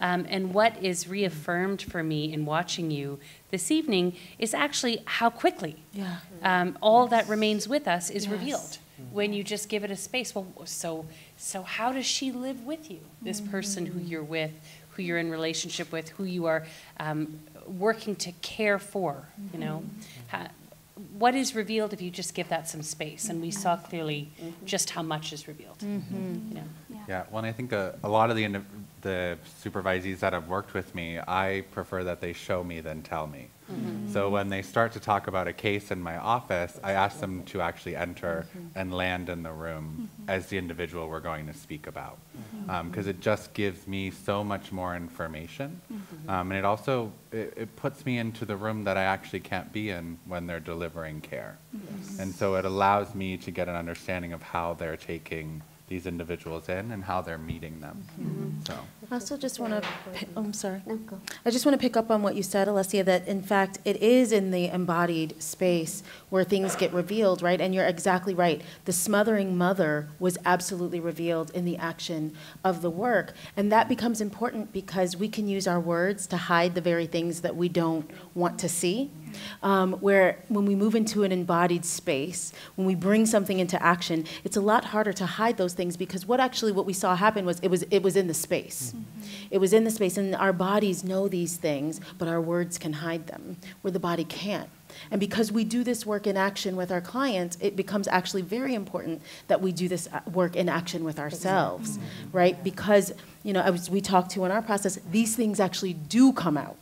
Um, and what is reaffirmed for me in watching you this evening is actually how quickly Yeah. um, all that remains with us is Yes. revealed when you just give it a space. Well, so so how does she live with you? This person who you're with, who you're in relationship with, who you are um, working to care for. You know, Ha- what is revealed if you just give that some space? And we saw clearly mm-hmm. just how much is revealed. Mm-hmm. You know. Yeah, well, and I think a, a lot of the, indiv- the supervisees that have worked with me, I prefer that they show me than tell me. Mm-hmm. So when they start to talk about a case in my office, I ask them to actually enter mm-hmm. and land in the room mm-hmm. as the individual we're going to speak about. Um, because it just gives me so much more information. Um, and it also, it, it puts me into the room that I actually can't be in when they're delivering care. And so it allows me to get an understanding of how they're taking these individuals in and how they're meeting them. Mm-hmm. So. I also just want to, oh, I'm sorry. No, go. I just want to pick up on what you said, Alessia, that in fact it is in the embodied space where things get revealed, right? And you're exactly right. The smothering mother was absolutely revealed in the action of the work. And that becomes important because we can use our words to hide the very things that we don't want to see. Um, where when we move into an embodied space, when we bring something into action, it's a lot harder to hide those things because what actually what we saw happen was it was it was in the space. It was in the space, and our bodies know these things, but our words can hide them, where the body can't. And because we do this work in action with our clients, it becomes actually very important that we do this uh, work in action with ourselves, right? Because, you know, as we talked to in our process, these things actually do come out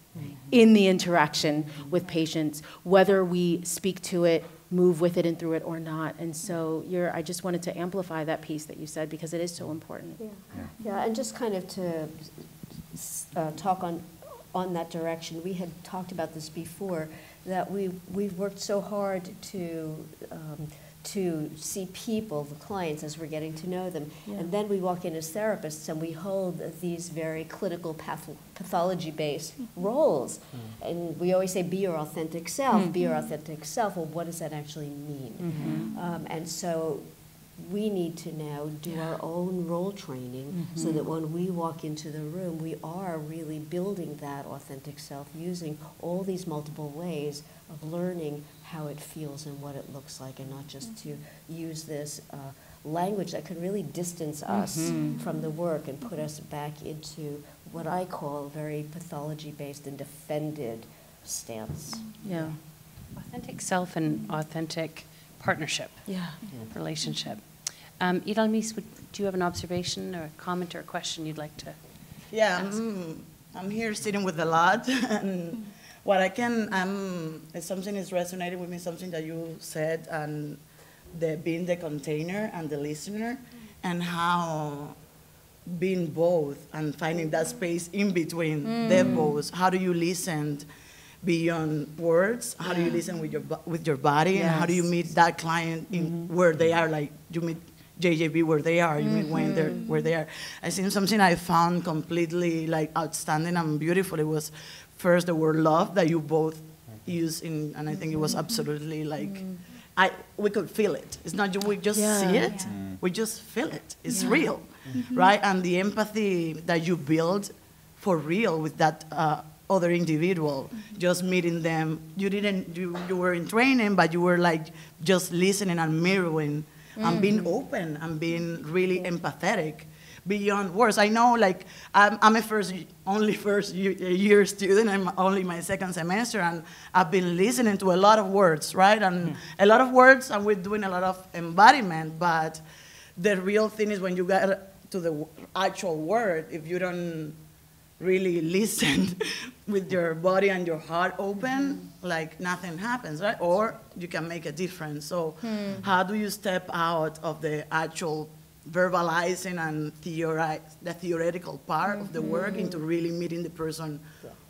in the interaction with patients, whether we speak to it, move with it and through it or not. And so you're, I just wanted to amplify that piece that you said because it is so important. Yeah, and just kind of to uh, talk on, on that direction, we had talked about this before, that we, we've worked so hard to, um, to see people, the clients, as we're getting to know them. Yeah. And then we walk in as therapists and we hold these very clinical path- pathology-based mm-hmm. roles. Mm. And we always say, be your authentic self, be your mm-hmm. authentic self. Well, what does that actually mean? Mm-hmm. Um, and so we need to now do our own role training so that when we walk into the room, we are really building that authentic self using all these multiple ways of learning how it feels and what it looks like, and not just to mm-hmm. use this uh, language that can really distance us mm-hmm. from the work and put us back into what I call a very pathology based and defended stance. Mm-hmm. Yeah. Authentic self and authentic partnership, Yeah. relationship. Um, Idalmis, would, do you have an observation or a comment or a question you'd like to? Yeah, I'm, mm, I'm here sitting with a lot, and what I can, um, something is resonating with me, something that you said, and the being the container and the listener, and how being both and finding that space in between the both. How do you listen beyond words? How do you listen with your with your body? And how do you meet that client in where they are? Like you meet JJB where they are, you meet Wayne there where they are. I think something I found completely like outstanding and beautiful. It was first the word love that you both use in, and I think it was mm-hmm. absolutely like. Mm-hmm. I, we could feel it. It's not ju- we just see Yeah. it. We just feel it. It's real, mm-hmm. right? And the empathy that you build for real with that uh, other individual, just meeting them. You didn't. You, you were in training, but you were like just listening and mirroring, and being mm. open and being really empathetic beyond words. I know, like, I'm, I'm a first, only first year, year student. I'm only my second semester, and I've been listening to a lot of words, right? And hmm. a lot of words, and we're doing a lot of embodiment. But the real thing is when you get to the actual word, if you don't really listen with your body and your heart open, hmm. like nothing happens, right? Or you can make a difference. So, hmm. how do you step out of the actual verbalizing and theori- the theoretical part of the mm-hmm. work into really meeting the person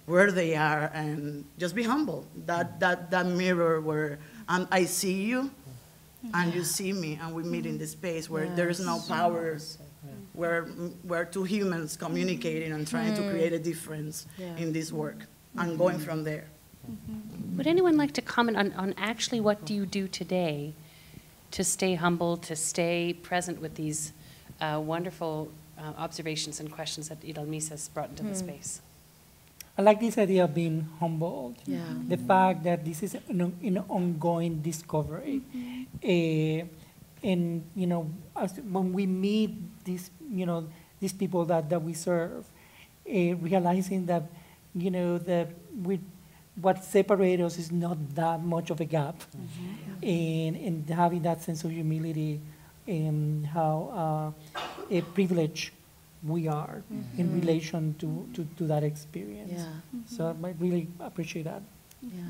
where they are and just be humble? That, mm-hmm. that, that mirror where um, I see you mm-hmm. and you see me and we meet in the space where there is no power we're, we're two humans communicating and trying to create a difference Yeah. in this work and going from there. Would anyone like to comment on, on actually what do you do today to stay humble, to stay present with these uh, wonderful uh, observations and questions that Idalmis has brought into the space? I like this idea of being humbled. Yeah. The fact that this is an, an ongoing discovery. Eh, and, you know, as, when we meet these, you know, these people that, that we serve, eh, realizing that, you know, that we, what separates us is not that much of a gap. Mm-hmm. And, and having that sense of humility and how uh, a privilege we are mm-hmm. in relation to, to, to that experience. Yeah. Mm-hmm. So I really appreciate that. Yeah.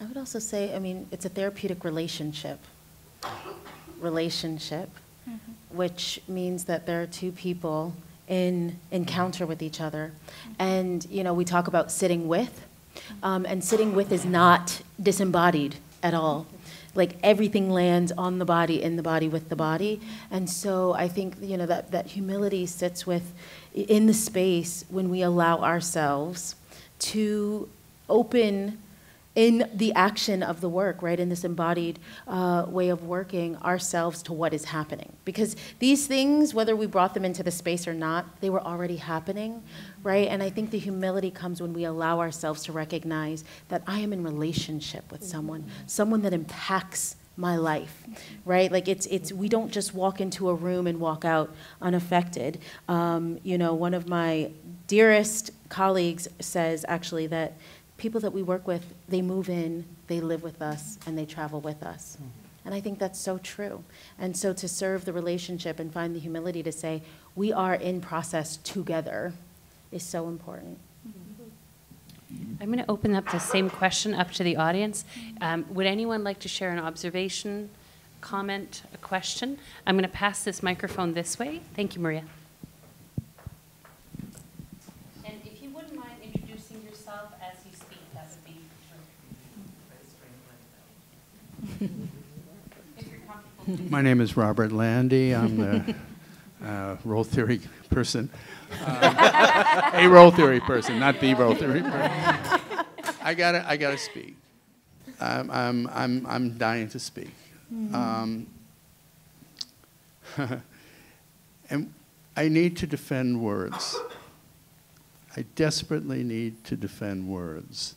I would also say, I mean, it's a therapeutic relationship. Relationship, which means that there are two people in encounter with each other. And, you know, we talk about sitting with, um, and sitting with is not disembodied at all. Like everything lands on the body, in the body, with the body. And so I think, you know, that, that humility sits with, in the space when we allow ourselves to open in the action of the work, right, in this embodied uh, way of working ourselves to what is happening. Because these things, whether we brought them into the space or not, they were already happening, right? And I think the humility comes when we allow ourselves to recognize that I am in relationship with someone, someone that impacts my life right like it's it's we don't just walk into a room and walk out unaffected um, you know one of my dearest colleagues says actually that people that we work with they move in they live with us and they travel with us and i think that's so true and so to serve the relationship and find the humility to say we are in process together is so important I'm going to open up the same question up to the audience. Um, would anyone like to share an observation, comment, a question? I'm going to pass this microphone this way. Thank you, Maria. And if you wouldn't mind introducing yourself as you speak, that would be terrific. If you're My name is Robert Landy. I'm the uh, role theory person. Uh, a role theory person, not the role theory person. I gotta, I gotta speak. I'm, I'm, I'm, I'm dying to speak. Um, and I need to defend words. I desperately need to defend words.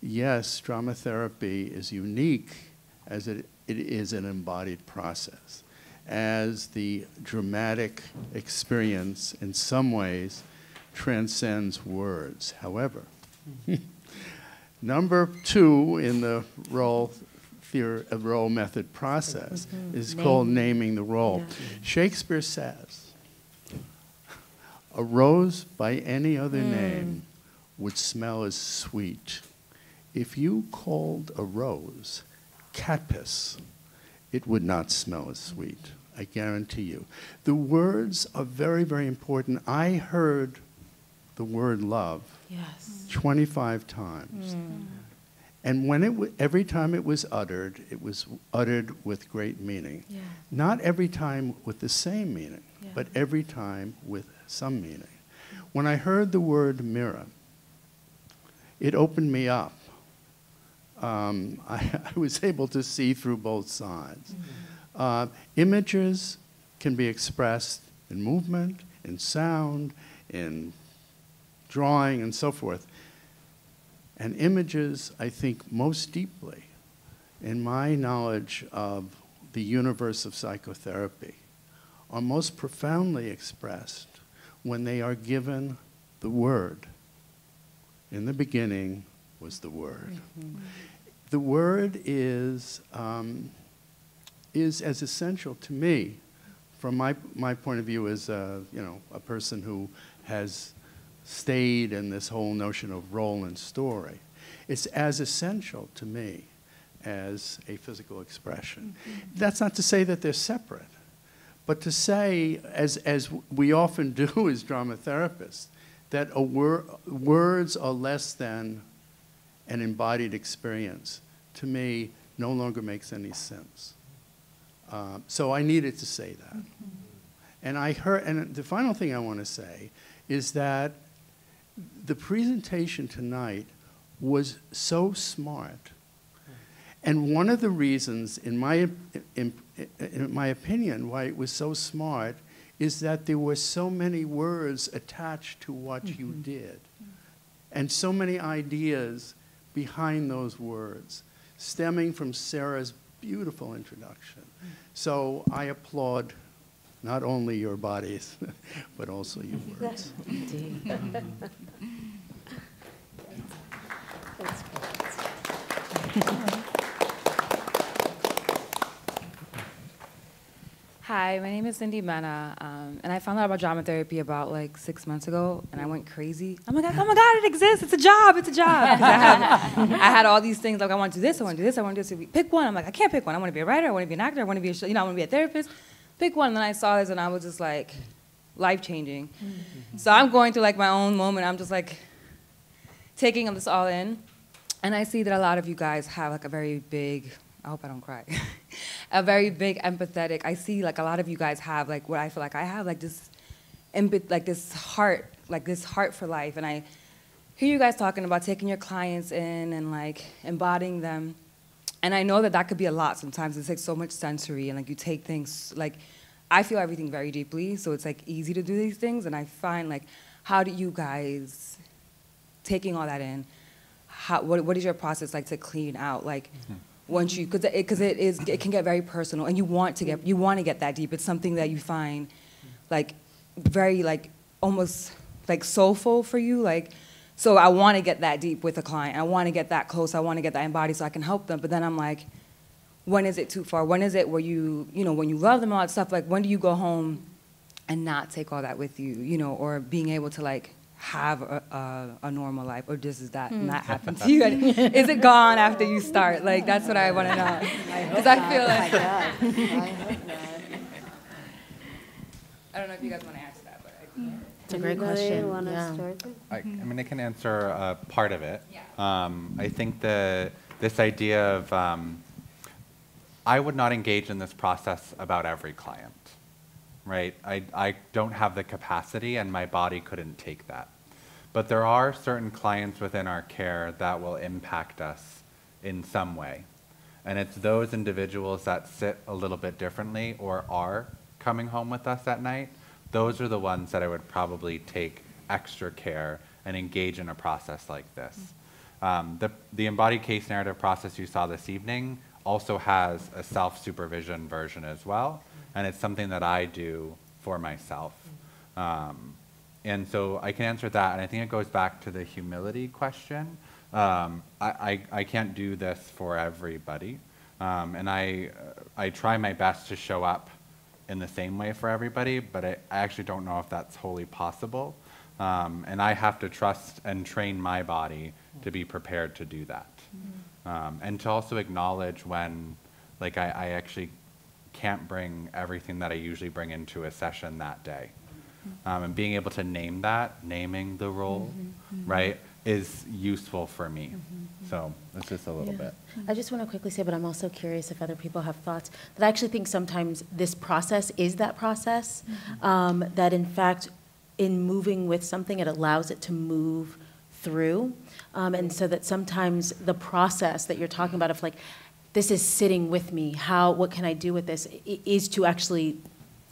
Yes, drama therapy is unique as it, it is an embodied process, as the dramatic experience in some ways transcends words. However, number two in the role theory, uh, role method process is called naming the role. Shakespeare says, a rose by any other name would smell as sweet. If you called a rose cat piss, it would not smell as sweet. I guarantee you. The words are very, very important. I heard the word love Yes. 25 times. Mm. And when it w- every time it was uttered, it was uttered with great meaning. Yeah. Not every time with the same meaning, Yeah. but every time with some meaning. When I heard the word mirror, it opened me up. Um, I, I was able to see through both sides. Uh, images can be expressed in movement, in sound, in drawing, and so forth. And images, I think, most deeply, in my knowledge of the universe of psychotherapy, are most profoundly expressed when they are given the word. In the beginning was the word. The word is, um, is as essential to me from my, my point of view as a, you know, a person who has stayed in this whole notion of role and story. It's as essential to me as a physical expression. That's not to say that they're separate, but to say, as, as we often do as drama therapists, that a wor- words are less than an embodied experience, to me, no longer makes any sense. Um, so I needed to say that. Mm-hmm. And I heard, and the final thing I want to say is that the presentation tonight was so smart. Mm-hmm. And one of the reasons, in my, in, in my opinion, why it was so smart is that there were so many words attached to what you mm-hmm. did, and so many ideas behind those words, stemming from Sara's beautiful introduction. So I applaud not only your bodies, but also your words. Hi, my name is Cindy Mena, um, and I found out about drama therapy about like six months ago, and I went crazy. I'm like, oh my god, it exists! It's a job! It's a job! I had, I had all these things like I want to do this, I want to do this, I want to do this. Pick one. I'm like, I can't pick one. I want to be a writer. I want to be an actor. I want to be a, you know, I want to be a therapist. Pick one. And then I saw this, and I was just like, life changing. So I'm going through like my own moment. I'm just like taking this all in, and I see that a lot of you guys have like a very big. I hope I don't cry. a very big empathetic. I see like a lot of you guys have like what I feel like I have like this, empath- like this heart, like this heart for life, and I hear you guys talking about taking your clients in and like embodying them. And I know that that could be a lot sometimes. It's like so much sensory and like you take things like I feel everything very deeply, so it's like easy to do these things. And I find like, how do you guys taking all that in? How, what, what is your process like to clean out like mm-hmm. Once you because it, it is it can get very personal and you want to get you want to get that deep. It's something that you find like very like almost like soulful for you like so i want to get that deep with a client. I want to get that close. I want to get that embodied so i can help them. But then i'm like when is it too far? When is it where you you know when you love them all that stuff like when do you go home and not take all that with you you know or being able to like have a, a, a normal life or does that not happen to you? Is it gone after you start? Like that's what i want to know because i feel like i don't know if you guys want to answer that but I, It's a great Anybody question. yeah. start? I, I mean, I can answer uh, part of it. Um, I think the this idea of um, I would not engage in this process about every client, right? I, I don't have the capacity and my body couldn't take that. But there are certain clients within our care that will impact us in some way. And it's those individuals that sit a little bit differently or are coming home with us at night. Those are the ones that I would probably take extra care and engage in a process like this. Um, the, the embodied case narrative process you saw this evening also has a self-supervision version as well, and it's something that I do for myself. Um, and so I can answer that, and I think it goes back to the humility question. Um, I, I, I, can't do this for everybody, um, and I, uh, I try my best to show up in the same way for everybody, but I, I actually don't know if that's wholly possible. Um, and I have to trust and train my body to be prepared to do that. Um, and to also acknowledge when, like, I, I, actually can't bring everything that I usually bring into a session that day. Um, and being able to name that, naming the role, mm-hmm. right, is useful for me. Mm-hmm. So that's just a little yeah. bit. I just want to quickly say, but I'm also curious if other people have thoughts, that I actually think sometimes this process is that process, mm-hmm. um, that in fact, in moving with something, it allows it to move through. Um, and so that sometimes the process that you're talking about of like, this is sitting with me, how, what can I do with this, is to actually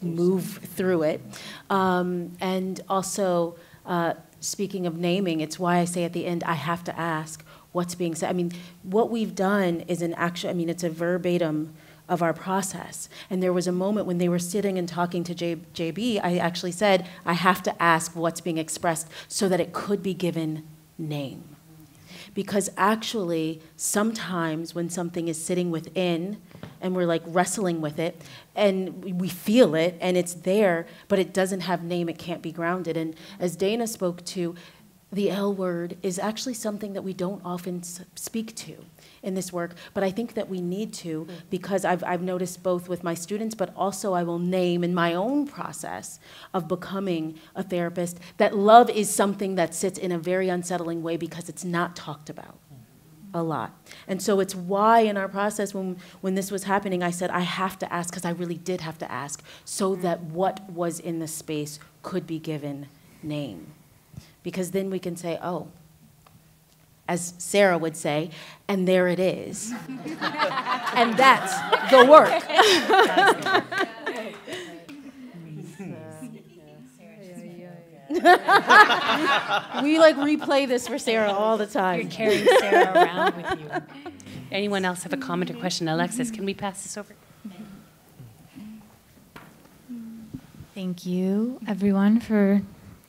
move through it. Um, and also, uh, speaking of naming, it's why I say at the end, I have to ask what's being said. I mean, what we've done is an actual, I mean, it's a verbatim of our process. And there was a moment when they were sitting and talking to J- JB, I actually said, I have to ask what's being expressed so that it could be given name. Because actually, sometimes when something is sitting within and we're like wrestling with it and we feel it and it's there, but it doesn't have name, it can't be grounded. And as Dana spoke to, the L word is actually something that we don't often speak to in this work, but I think that we need to mm. because I've, I've noticed both with my students, but also I will name in my own process of becoming a therapist that love is something that sits in a very unsettling way because it's not talked about a lot. And so it's why in our process when when this was happening I said I have to ask because I really did have to ask so mm. that what was in the space could be given name. Because then we can say, "Oh, as Sara would say, and there it is. and that's the work. we like replay this for Sara all the time. You're carrying Sara around with you. Anyone else have a comment or question? Alexis, can we pass this over? Thank you, everyone, for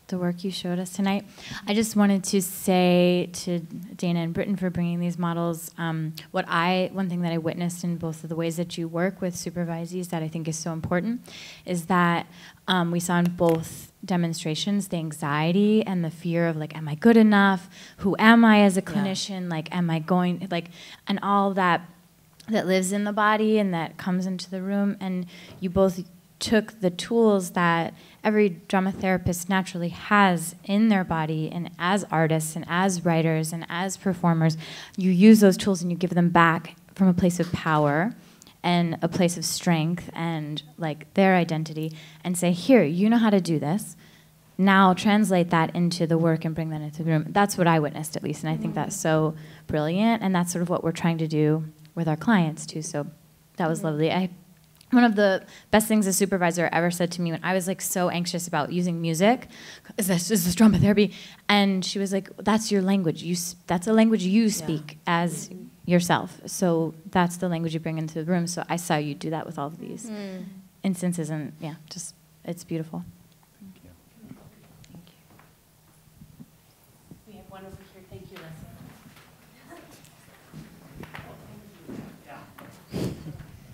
the work you showed us tonight. I just wanted to say to Dana and Britton for bringing these models. Um, what I one thing that I witnessed in both of the ways that you work with supervisees that I think is so important is that um, we saw in both demonstrations the anxiety and the fear of like, am I good enough? Who am I as a clinician? Yeah. Like, am I going like, and all that that lives in the body and that comes into the room. And you both took the tools that every drama therapist naturally has in their body and as artists and as writers and as performers you use those tools and you give them back from a place of power and a place of strength and like their identity and say here you know how to do this. Now translate that into the work and bring that into the room. That's what i witnessed at least and i think mm. that's so brilliant and that's sort of what we're trying to do with our clients too. So that was mm-hmm. lovely. I one of the best things a supervisor ever said to me when I was like so anxious about using music, is this is this drama therapy? And she was like, "That's your language. You that's a language you speak yeah. as yourself. So that's the language you bring into the room." So I saw you do that with all of these mm. instances, and yeah, just it's beautiful. Thank you. Thank you. We have one over here. Thank you, Leslie.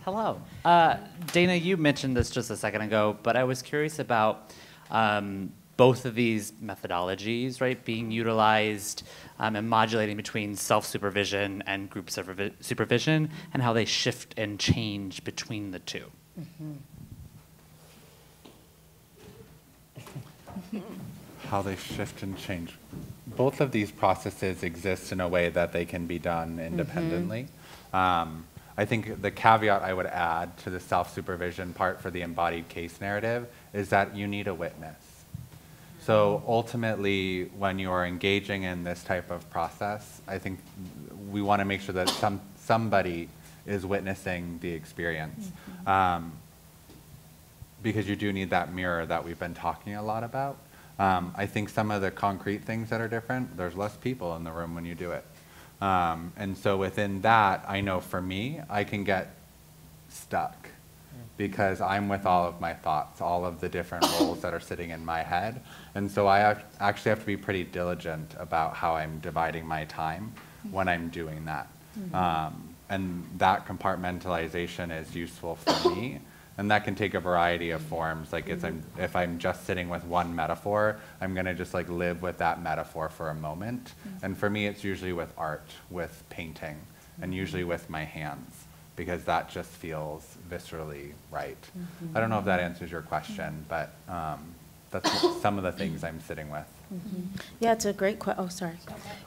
Hello. Uh, Dana, you mentioned this just a second ago, but I was curious about um, both of these methodologies, right, being utilized um, and modulating between self-supervision and group supervision, and how they shift and change between the 2 mm-hmm. how they shift and change. Both of these processes exist in a way that they can be done independently. Mm-hmm. Um, I think the caveat I would add to the self-supervision part for the embodied case narrative is that you need a witness. So ultimately, when you are engaging in this type of process, I think we want to make sure that some, somebody is witnessing the experience. Um, because you do need that mirror that we've been talking a lot about. Um, I think some of the concrete things that are different, there's less people in the room when you do it. Um, and so within that, I know for me, I can get stuck because I'm with all of my thoughts, all of the different roles that are sitting in my head. And so I actually have to be pretty diligent about how I'm dividing my time when I'm doing that. Um, and that compartmentalization is useful for me. And that can take a variety of forms. Like if I'm, if I'm just sitting with one metaphor, I'm gonna just like live with that metaphor for a moment. And for me, it's usually with art, with painting, and usually with my hands, because that just feels viscerally right. I don't know if that answers your question, but um, that's some of the things I'm sitting with. Yeah, it's a great que, oh, sorry.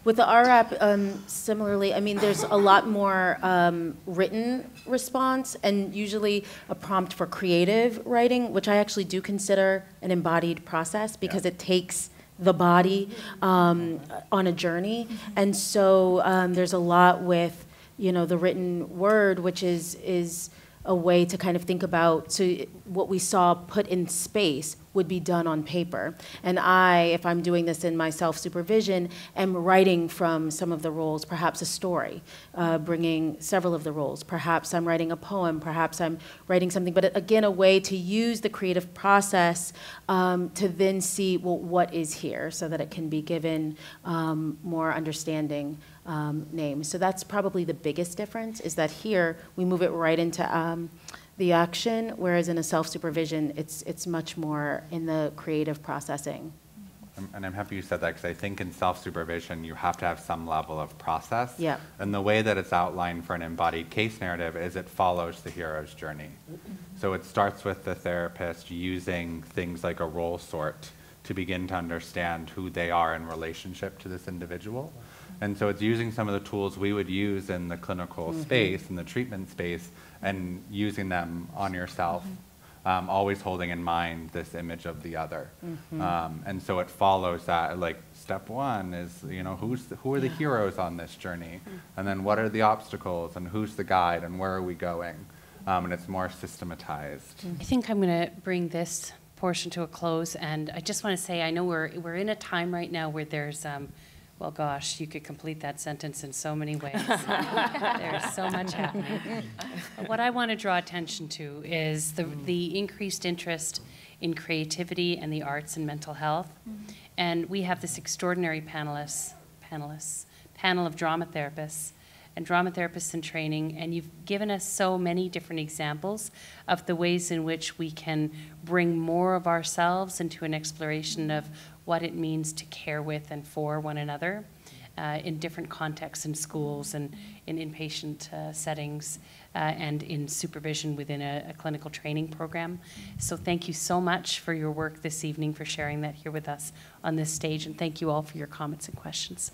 With the RRAP, um, similarly, I mean, there's a lot more, um, written response and usually a prompt for creative writing, which I actually do consider an embodied process because it takes the body, um, on a journey. And so, um, there's a lot with, you know, the written word, which is, is a way to kind of think about, so what we saw put in space would be done on paper. And I, if I'm doing this in my self-supervision, am writing from some of the roles, perhaps a story, uh, bringing several of the roles. Perhaps I'm writing a poem, perhaps I'm writing something, but again, a way to use the creative process um, to then see, well, what is here, so that it can be given um, more understanding um, names. So that's probably the biggest difference, is that here, we move it right into um, the action, whereas in a self-supervision, it's, it's much more in the creative processing. And I'm happy you said that because I think in self-supervision, you have to have some level of process. Yeah. And the way that it's outlined for an embodied case narrative is it follows the hero's journey. So it starts with the therapist using things like a role sort to begin to understand who they are in relationship to this individual. And so it's using some of the tools we would use in the clinical Mhm. space, in the treatment space, and using them on yourself, um, always holding in mind this image of the other. Mhm. Um, and so it follows that, like, step one is, you know, who's, the, who are the heroes on this journey? And then what are the obstacles, and who's the guide, and where are we going? Um, and it's more systematized. I think I'm going to bring this portion to a close, and I just want to say, I know we're, we're in a time right now where there's, um, well, gosh, you could complete that sentence in so many ways. There's so much happening. What I want to draw attention to is the, mm. the increased interest in creativity and the arts and mental health. Mm-hmm. And we have this extraordinary panelists, panelists, panel of drama therapists and drama therapists in training, and you've given us so many different examples of the ways in which we can bring more of ourselves into an exploration of what it means to care with and for one another uh, in different contexts in schools and in inpatient uh, settings uh, and in supervision within a, a clinical training program. So thank you so much for your work this evening, for sharing that here with us on this stage, and thank you all for your comments and questions.